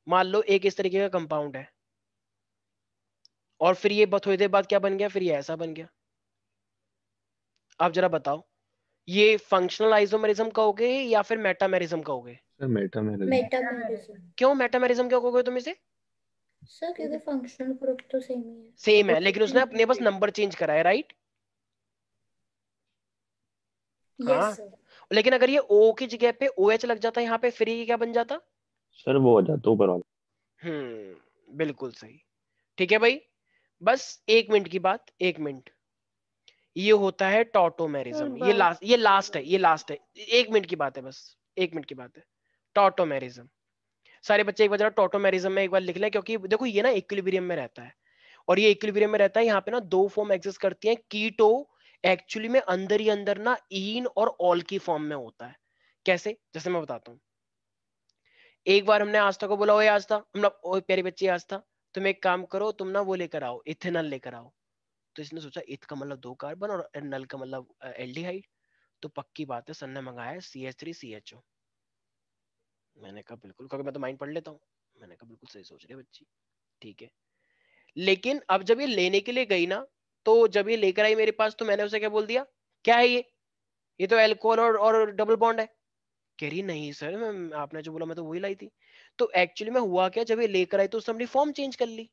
मान लो एक इस तरीके का कंपाउंड है। और फिर ये थोड़ी देर बाद क्या बन गया? फिर ये ऐसा बन गया। आप जरा बताओ ये फंक्शनल आइसोमरिज्म कहोगे या फिर मेटामेरिज्म कहोगे सर मेटामेरिज्म मेटामेरिज्म क्यों मेटामेरिज्म क्यों कहोगे तुम इसे? सर क्योंकि फंक्शनल ग्रुप तो सेम ही है सेम है लेकिन उसने अपने बस नंबर चेंज करा है राइट हाँ। यस सर लेकिन अगर ये ओ की जगह पे ओ OH लग जाता है यहाँ पे फिर ये क्या बन जाता सर वो हो जाता ऊपर वाला हम्म बिल्कुल सही ठीक है भाई बस एक मिनट की बात एक मिनट ये होता है टॉटोमेरिज्म ये लास्ट ये लास्ट है ये लास्ट है एक मिनट की बात है बस एक मिनट की बात है टॉटोमेरिज्म सारे बच्चे एक बार टॉटोमेरिज्म में एक बार लिख लें, क्योंकि देखो ये ना इक्विलिब्रियम में रहता है। और ये इक्विलिब्रियम में रहता है, यहाँ पे ना दो फॉर्म एग्जिस्ट करती हैं कीटो एक्चुअली में अंदर ही अंदर ना इन और ऑल की फॉर्म में होता है। कैसे? जैसे मैं बताता हूँ। एक बार हमने आस्था को बोला आस्था, हम ओए प्यारी बच्ची आस्था, तुम एक काम करो, तुम ना वो लेकर आओ इथेनॉल लेकर आओ। तो इसने सोचा इथ का मतलब दो कार्बन और नल का मतलब एल्डिहाइड तो पक्की बात है सन मंगाया C H three C H O मैंने कहा बिल्कुल क्योंकि मैं तो माइंड पढ़ लेता हूँ। मैंने कहा बिल्कुल सही सोच रही है बच्ची ठीक है। लेकिन अब जब ये लेने के लिए गई ना तो जब ये लेकर आई मेरे पास तो मैंने उसे क्या बोल दिया? क्या है ये? ये तो एल्कोहल और, और डबल बॉन्ड है। कह रही नहीं सर मैं आपने जो बोला मैं तो वही लाई थी। तो एक्चुअली में हुआ क्या जब ये लेकर आई तो उसने अपनी फॉर्म चेंज कर ली।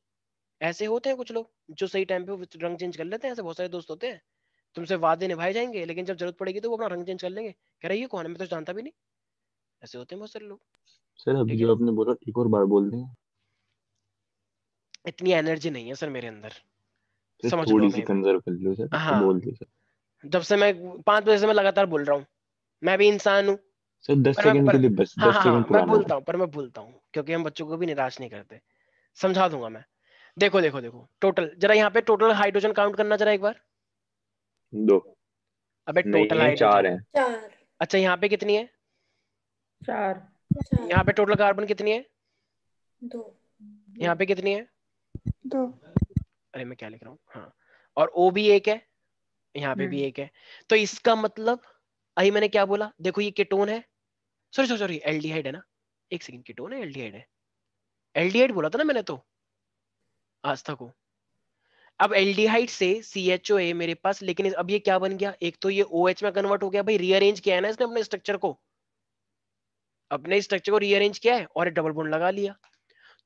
ऐसे होते हैं कुछ लोग जो सही टाइम पे रंग चेंज कर लेते हैं ऐसे बहुत सारे दोस्त होते हैं। तुमसे वादे निभाए जाएँगे लेकिन जब ज़रूरत पड़ेगी तो वो अपना रंग चेंज कर लेंगे। कह रही है कौन है? मैं तो जानता भी नहीं। ऐसे होते हैं बहुत सारे लोग। सर अभी जो आपने बोला एक और बार बोल दें। इतनी एनर्जी नहीं है सर मेरे अंदर। समझ लो थोड़ी सी कंजर्व कर लो सर तो हाँ। बोल दो सर। जब से मैं पाँच बजे से मैं लगातार बोल रहा हूँ मैं भी इंसान हूँ। सर दस सेकंड के लिए बस हाँ दस हाँ सेकंड मैं भूलता हूँ पर मैं भूलता हूँ क्योंकि हम बच्चों को भी निराश नहीं करते। समझा दूँगा मैं। देखो देखो देखो टोटल जरा यहाँ पे टोटल हाइड्रोजन काउंट करना जरा एक बार। दो। अबे नहीं टोटल है चार है। चार। अच्छा यहाँ पे कितनी है? चार। यहाँ पे टोटल कार्बन कितनी है? दो। यहाँ पे कितनी है? दो। अरे मैं क्या लिख रहा हूँ? हाँ। और ओ भी एक है। यहाँ पे भी हम्म। एक है। तो इसका मतलब अभी मैंने क्या बोला? देखो ये कीटोन है। सॉरी सॉरी सॉरी एल्डिहाइड है ना? एक सेकंड केटोन है एल्डिहाइड है। एल्डिहाइड बोला था ना मैंने तो आस्था को। अब एल्डिहाइड से सी एच ओ ए मेरे पास लेकिन अब ये क्या बन गया? एक तो ये ओ OH में कन्वर्ट हो गया। भाई रीअरेंज किया है ना इसने अपने स्ट्रक्चर को? अपने स्ट्रक्चर को रीअरेंज किया है और डबल बॉन्ड लगा लिया।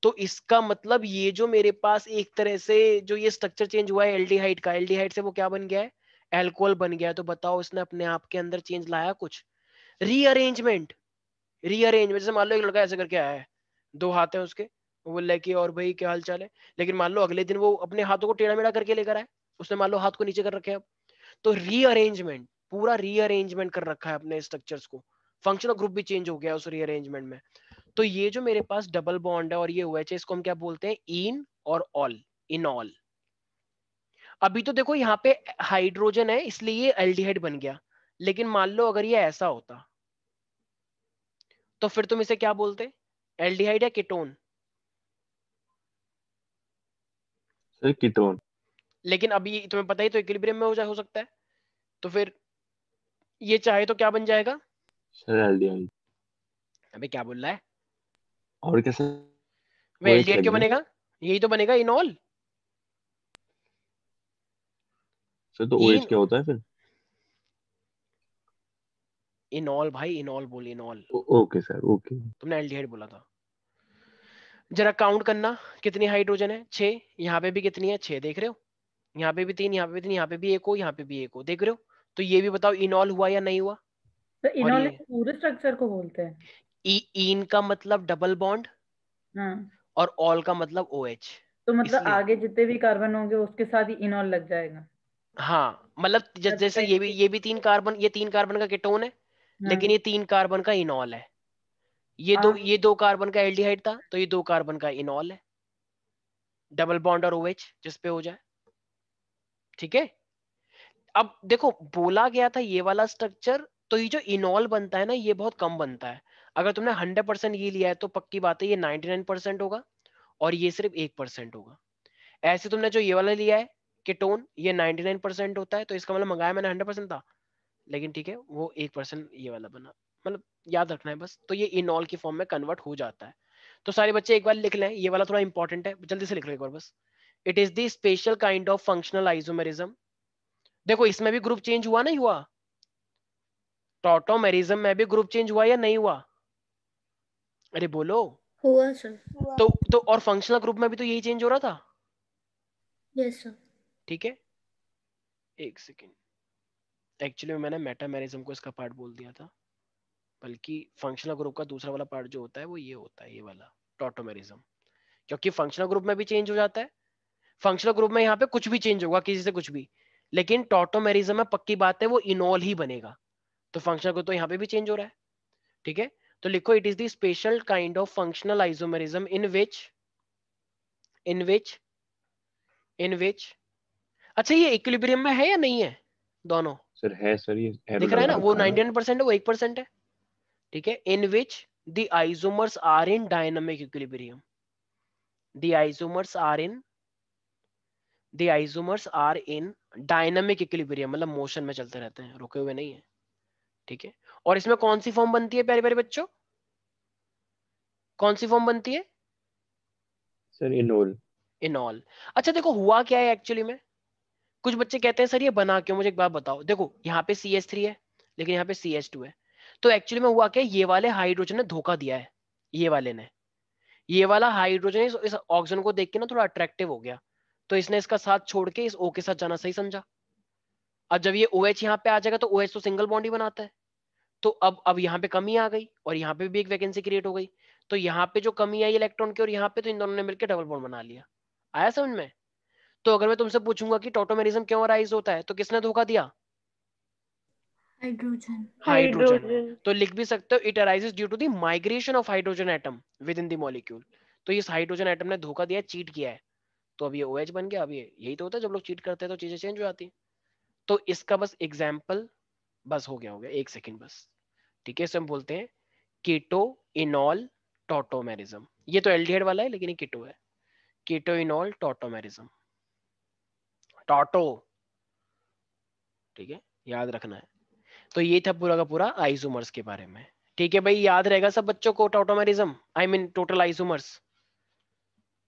तो इसका मतलब ये जो मेरे पास एक तरह से जो ये स्ट्रक्चर चेंज हुआ है एल्डिहाइड का एल्डिहाइड से वो क्या बन गया है? एल्कोहल बन गया तो बताओ इसने अपने आप के अंदर चेंज लाया कुछ? रीअरेंजमेंट रीअरेंजमेंट जैसे मान लो एक लड़का ऐसे करके आया है, दो हाथ है उसके, वो बोल रहा है कि और भाई क्या हाल चाल है? लेकिन मान लो अगले दिन वो अपने हाथों को टेढ़ा मेढ़ा करके लेकर आए उसने मान लो हाथ को नीचे कर रखे अब। तो रीअरेंजमेंट पूरा रीअरेंजमेंट कर रखा है अपने स्ट्रक्चर्स को। फंक्शनल ग्रुप भी चेंज हो गया उस रीअरेंजमेंट में। तो ये जो मेरे पास डबल बॉन्ड है और ये हुआ है इसको हम क्या बोलते हैं? इन और ऑल इन ऑल अभी तो देखो यहाँ पे हाइड्रोजन है इसलिए ये एल्डिहाइड बन गया। लेकिन मान लो अगर ये ऐसा होता तो फिर तुम इसे क्या बोलते? एल्डिहाइड या कीटोन कीटोन लेकिन अभी तुम्हें पता ही तो इक्विलिब्रियम में हो जा हो सकता है। तो फिर ये चाहे तो क्या बन जाएगा? सर एल्डिहाइड अबे क्या बोल रहा है? और कैसे? वे OH क्यों बनेगा? यही तो बनेगा इनॉल सर तो ओएच इन क्या होता है फिर? इनॉल भाई इनॉल बोल इनॉल ओ- ओके सर ओके तुमने एल्डिहाइड बोला था। जरा काउंट करना कितनी हाइड्रोजन है? छह। यहाँ पे भी कितनी है? छह देख रहे हो? यहाँ पे भी तीन यहाँ पे भी तीन यहाँ पे भी एक हो यहाँ पे भी एक हो देख रहे हो? तो ये भी बताओ इनॉल हुआ या नहीं हुआ? तो इनॉल पूरे स्ट्रक्चर को बोलते हैं। ई इन का मतलब डबल बॉन्ड हाँ। और ऑल का मतलब ओ एच तो मतलब आगे जितने भी कार्बन होंगे उसके साथ ही इनॉल लग जाएगा। हाँ मतलब जैसे ये भी ये भी तीन कार्बन ये तीन कार्बन का कीटोन है हाँ। लेकिन ये तीन कार्बन का इनॉल है। ये दो हाँ। ये दो कार्बन का एल्डिहाइड था तो ये दो कार्बन का इनॉल है। डबल बॉन्ड और ओएच जिस पे हो जाए। ठीक है? अब देखो बोला गया था ये वाला स्ट्रक्चर तो ये जो इनॉल बनता है ना, ये बहुत कम बनता है। अगर तुमने हंड्रेड परसेंट ये लिया है तो पक्की बात है, ये नाइनटी नाइन परसेंट होगा और ये सिर्फ़ एक परसेंट होगा। ऐसे तुमने जो ये वाला लिया है, कीटोन, ये नाइनटी नाइन परसेंट होता है तो इसका मतलब मंगाया मैंने हंड्रेड परसेंट था। लेकिन ठीक है, वो एक परसेंट ये वाला बना मतलब याद रखना है बस। तो ये इनॉल की फॉर्म में कन्वर्ट हो जाता है। तो सारे बच्चे एक बार लिख लें, ये वाला थोड़ा इंपॉर्टेंट है, जल्दी से लिख लो एक बार बस। It is the special kind of functional isomerism देखो, इसमें भी ग्रुप चेंज हुआ नहीं हुआ? टॉटोमेरिज्म में भी ग्रुप चेंज हुआ या नहीं हुआ? अरे बोलो। हुआ सर तो तो और फंक्शनल ग्रुप में भी तो यही चेंज हो रहा था? यस सर ठीक है। एक सेकेंड एक्चुअली मैंने मेटामेरिज्म को इसका पार्ट बोल दिया था। बल्कि फंक्शनल ग्रुप का दूसरा वाला पार्ट जो होता है वो ये होता है ये वाला टॉटोमेरिज्म क्योंकि फंक्शनल ग्रुप में भी चेंज हो जाता है। फंक्शनल ग्रुप में यहाँ पे कुछ भी चेंज होगा किसी से कुछ भी। लेकिन टॉटोमेरिज्म में पक्की बात है वो इनॉल ही बनेगा। तो फंक्शनल ग्रुप तो यहाँ पे भी चेंज हो रहा है। ठीक है? तो लिखो it is the special kind of functional isomerism in which in which in which अच्छा ये इक्विलिब्रियम में है या नहीं है? दोनों। सर है सर ये एरो दिख रहा है ना? वो 99 परसेंट है वो एक परसेंट है। ठीक है? In which the isomers are in dynamic equilibrium the isomers are in the isomers are in dynamic equilibrium मतलब मोशन में चलते रहते हैं रुके हुए नहीं है। ठीक है। और इसमें कौन सी फॉर्म बनती है प्यारे प्यारे बच्चों? कौन सी फॉर्म बनती है? सर इनोल इनॉल अच्छा देखो हुआ क्या है एक्चुअली में? कुछ बच्चे कहते हैं सर ये बना क्यों? मुझे एक बात बताओ। देखो यहाँ पे सी एच थ्री है लेकिन यहाँ पे सी एच टू है। तो एक्चुअली में हुआ क्या ये वाले हाइड्रोजन ने धोखा दिया है। ये वाले ने। ये वाला हाइड्रोजन इस ऑक्सीजन को देख के ना थोड़ा अट्रैक्टिव हो गया। तो इसने इसका साथ छोड़ के इस ओ के साथ जाना सही समझा। अब जब ये ओ एच यहाँ पे आ जाएगा तो ओ एच तो सिंगल बॉन्ड ही बनाता है। तो अब अब यहाँ पे कमी आ गई और यहाँ पे भी एक वैकेंसी क्रिएट हो गई। तो यहाँ पे जो कमी आई इलेक्ट्रॉन की और यहाँ पे तो इन दोनों ने मिलकर डबल बॉन्ड बना लिया। आया समझ में? तो अगर मैं तुमसे पूछूँगा कि टोटोमेरिज्म क्यों अराइज होता है तो किसने धोखा दिया? हाइड्रोजन हाइड्रोजन तो लिख भी सकते हो it arises due to the migration of hydrogen atom within the molecule तो इस हाइड्रोजन एटम ने धोखा दिया चीट किया है। तो अब ये OH बन गया अब ये यही तो होता है जब लोग चीट करते हैं तो चीज़ें चेंज हो जाती हैं। तो इसका बस एग्ज़ाम्पल बस हो गया हो गया एक सेकेंड बस। ठीक है इसे हम बोलते हैं कीटो इनॉल टोटोमेरिज्म ये तो एल्डिहाइड वाला है लेकिन ये कीटो है। कीटो इनॉल टोटोमेरिज्म टोटो ठीक है याद रखना है। तो ये था पूरा का पूरा आइसोमर्स के बारे में। ठीक है भाई याद रहेगा सब बच्चों को tautomerism I mean total isomers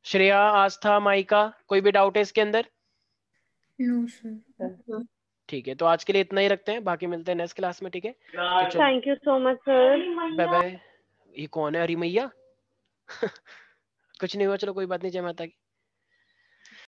Shreya Astha Maika कोई भी डाउट है इसके अंदर? नो सर ठीक है तो आज के लिए इतना ही रखते हैं बाकी मिलते हैं नेक्स्ट क्लास में ठीक है? Thank you so much sir bye bye ये कौन है? हरी मैया कुछ नहीं हुआ चलो कोई बात नहीं जय माता की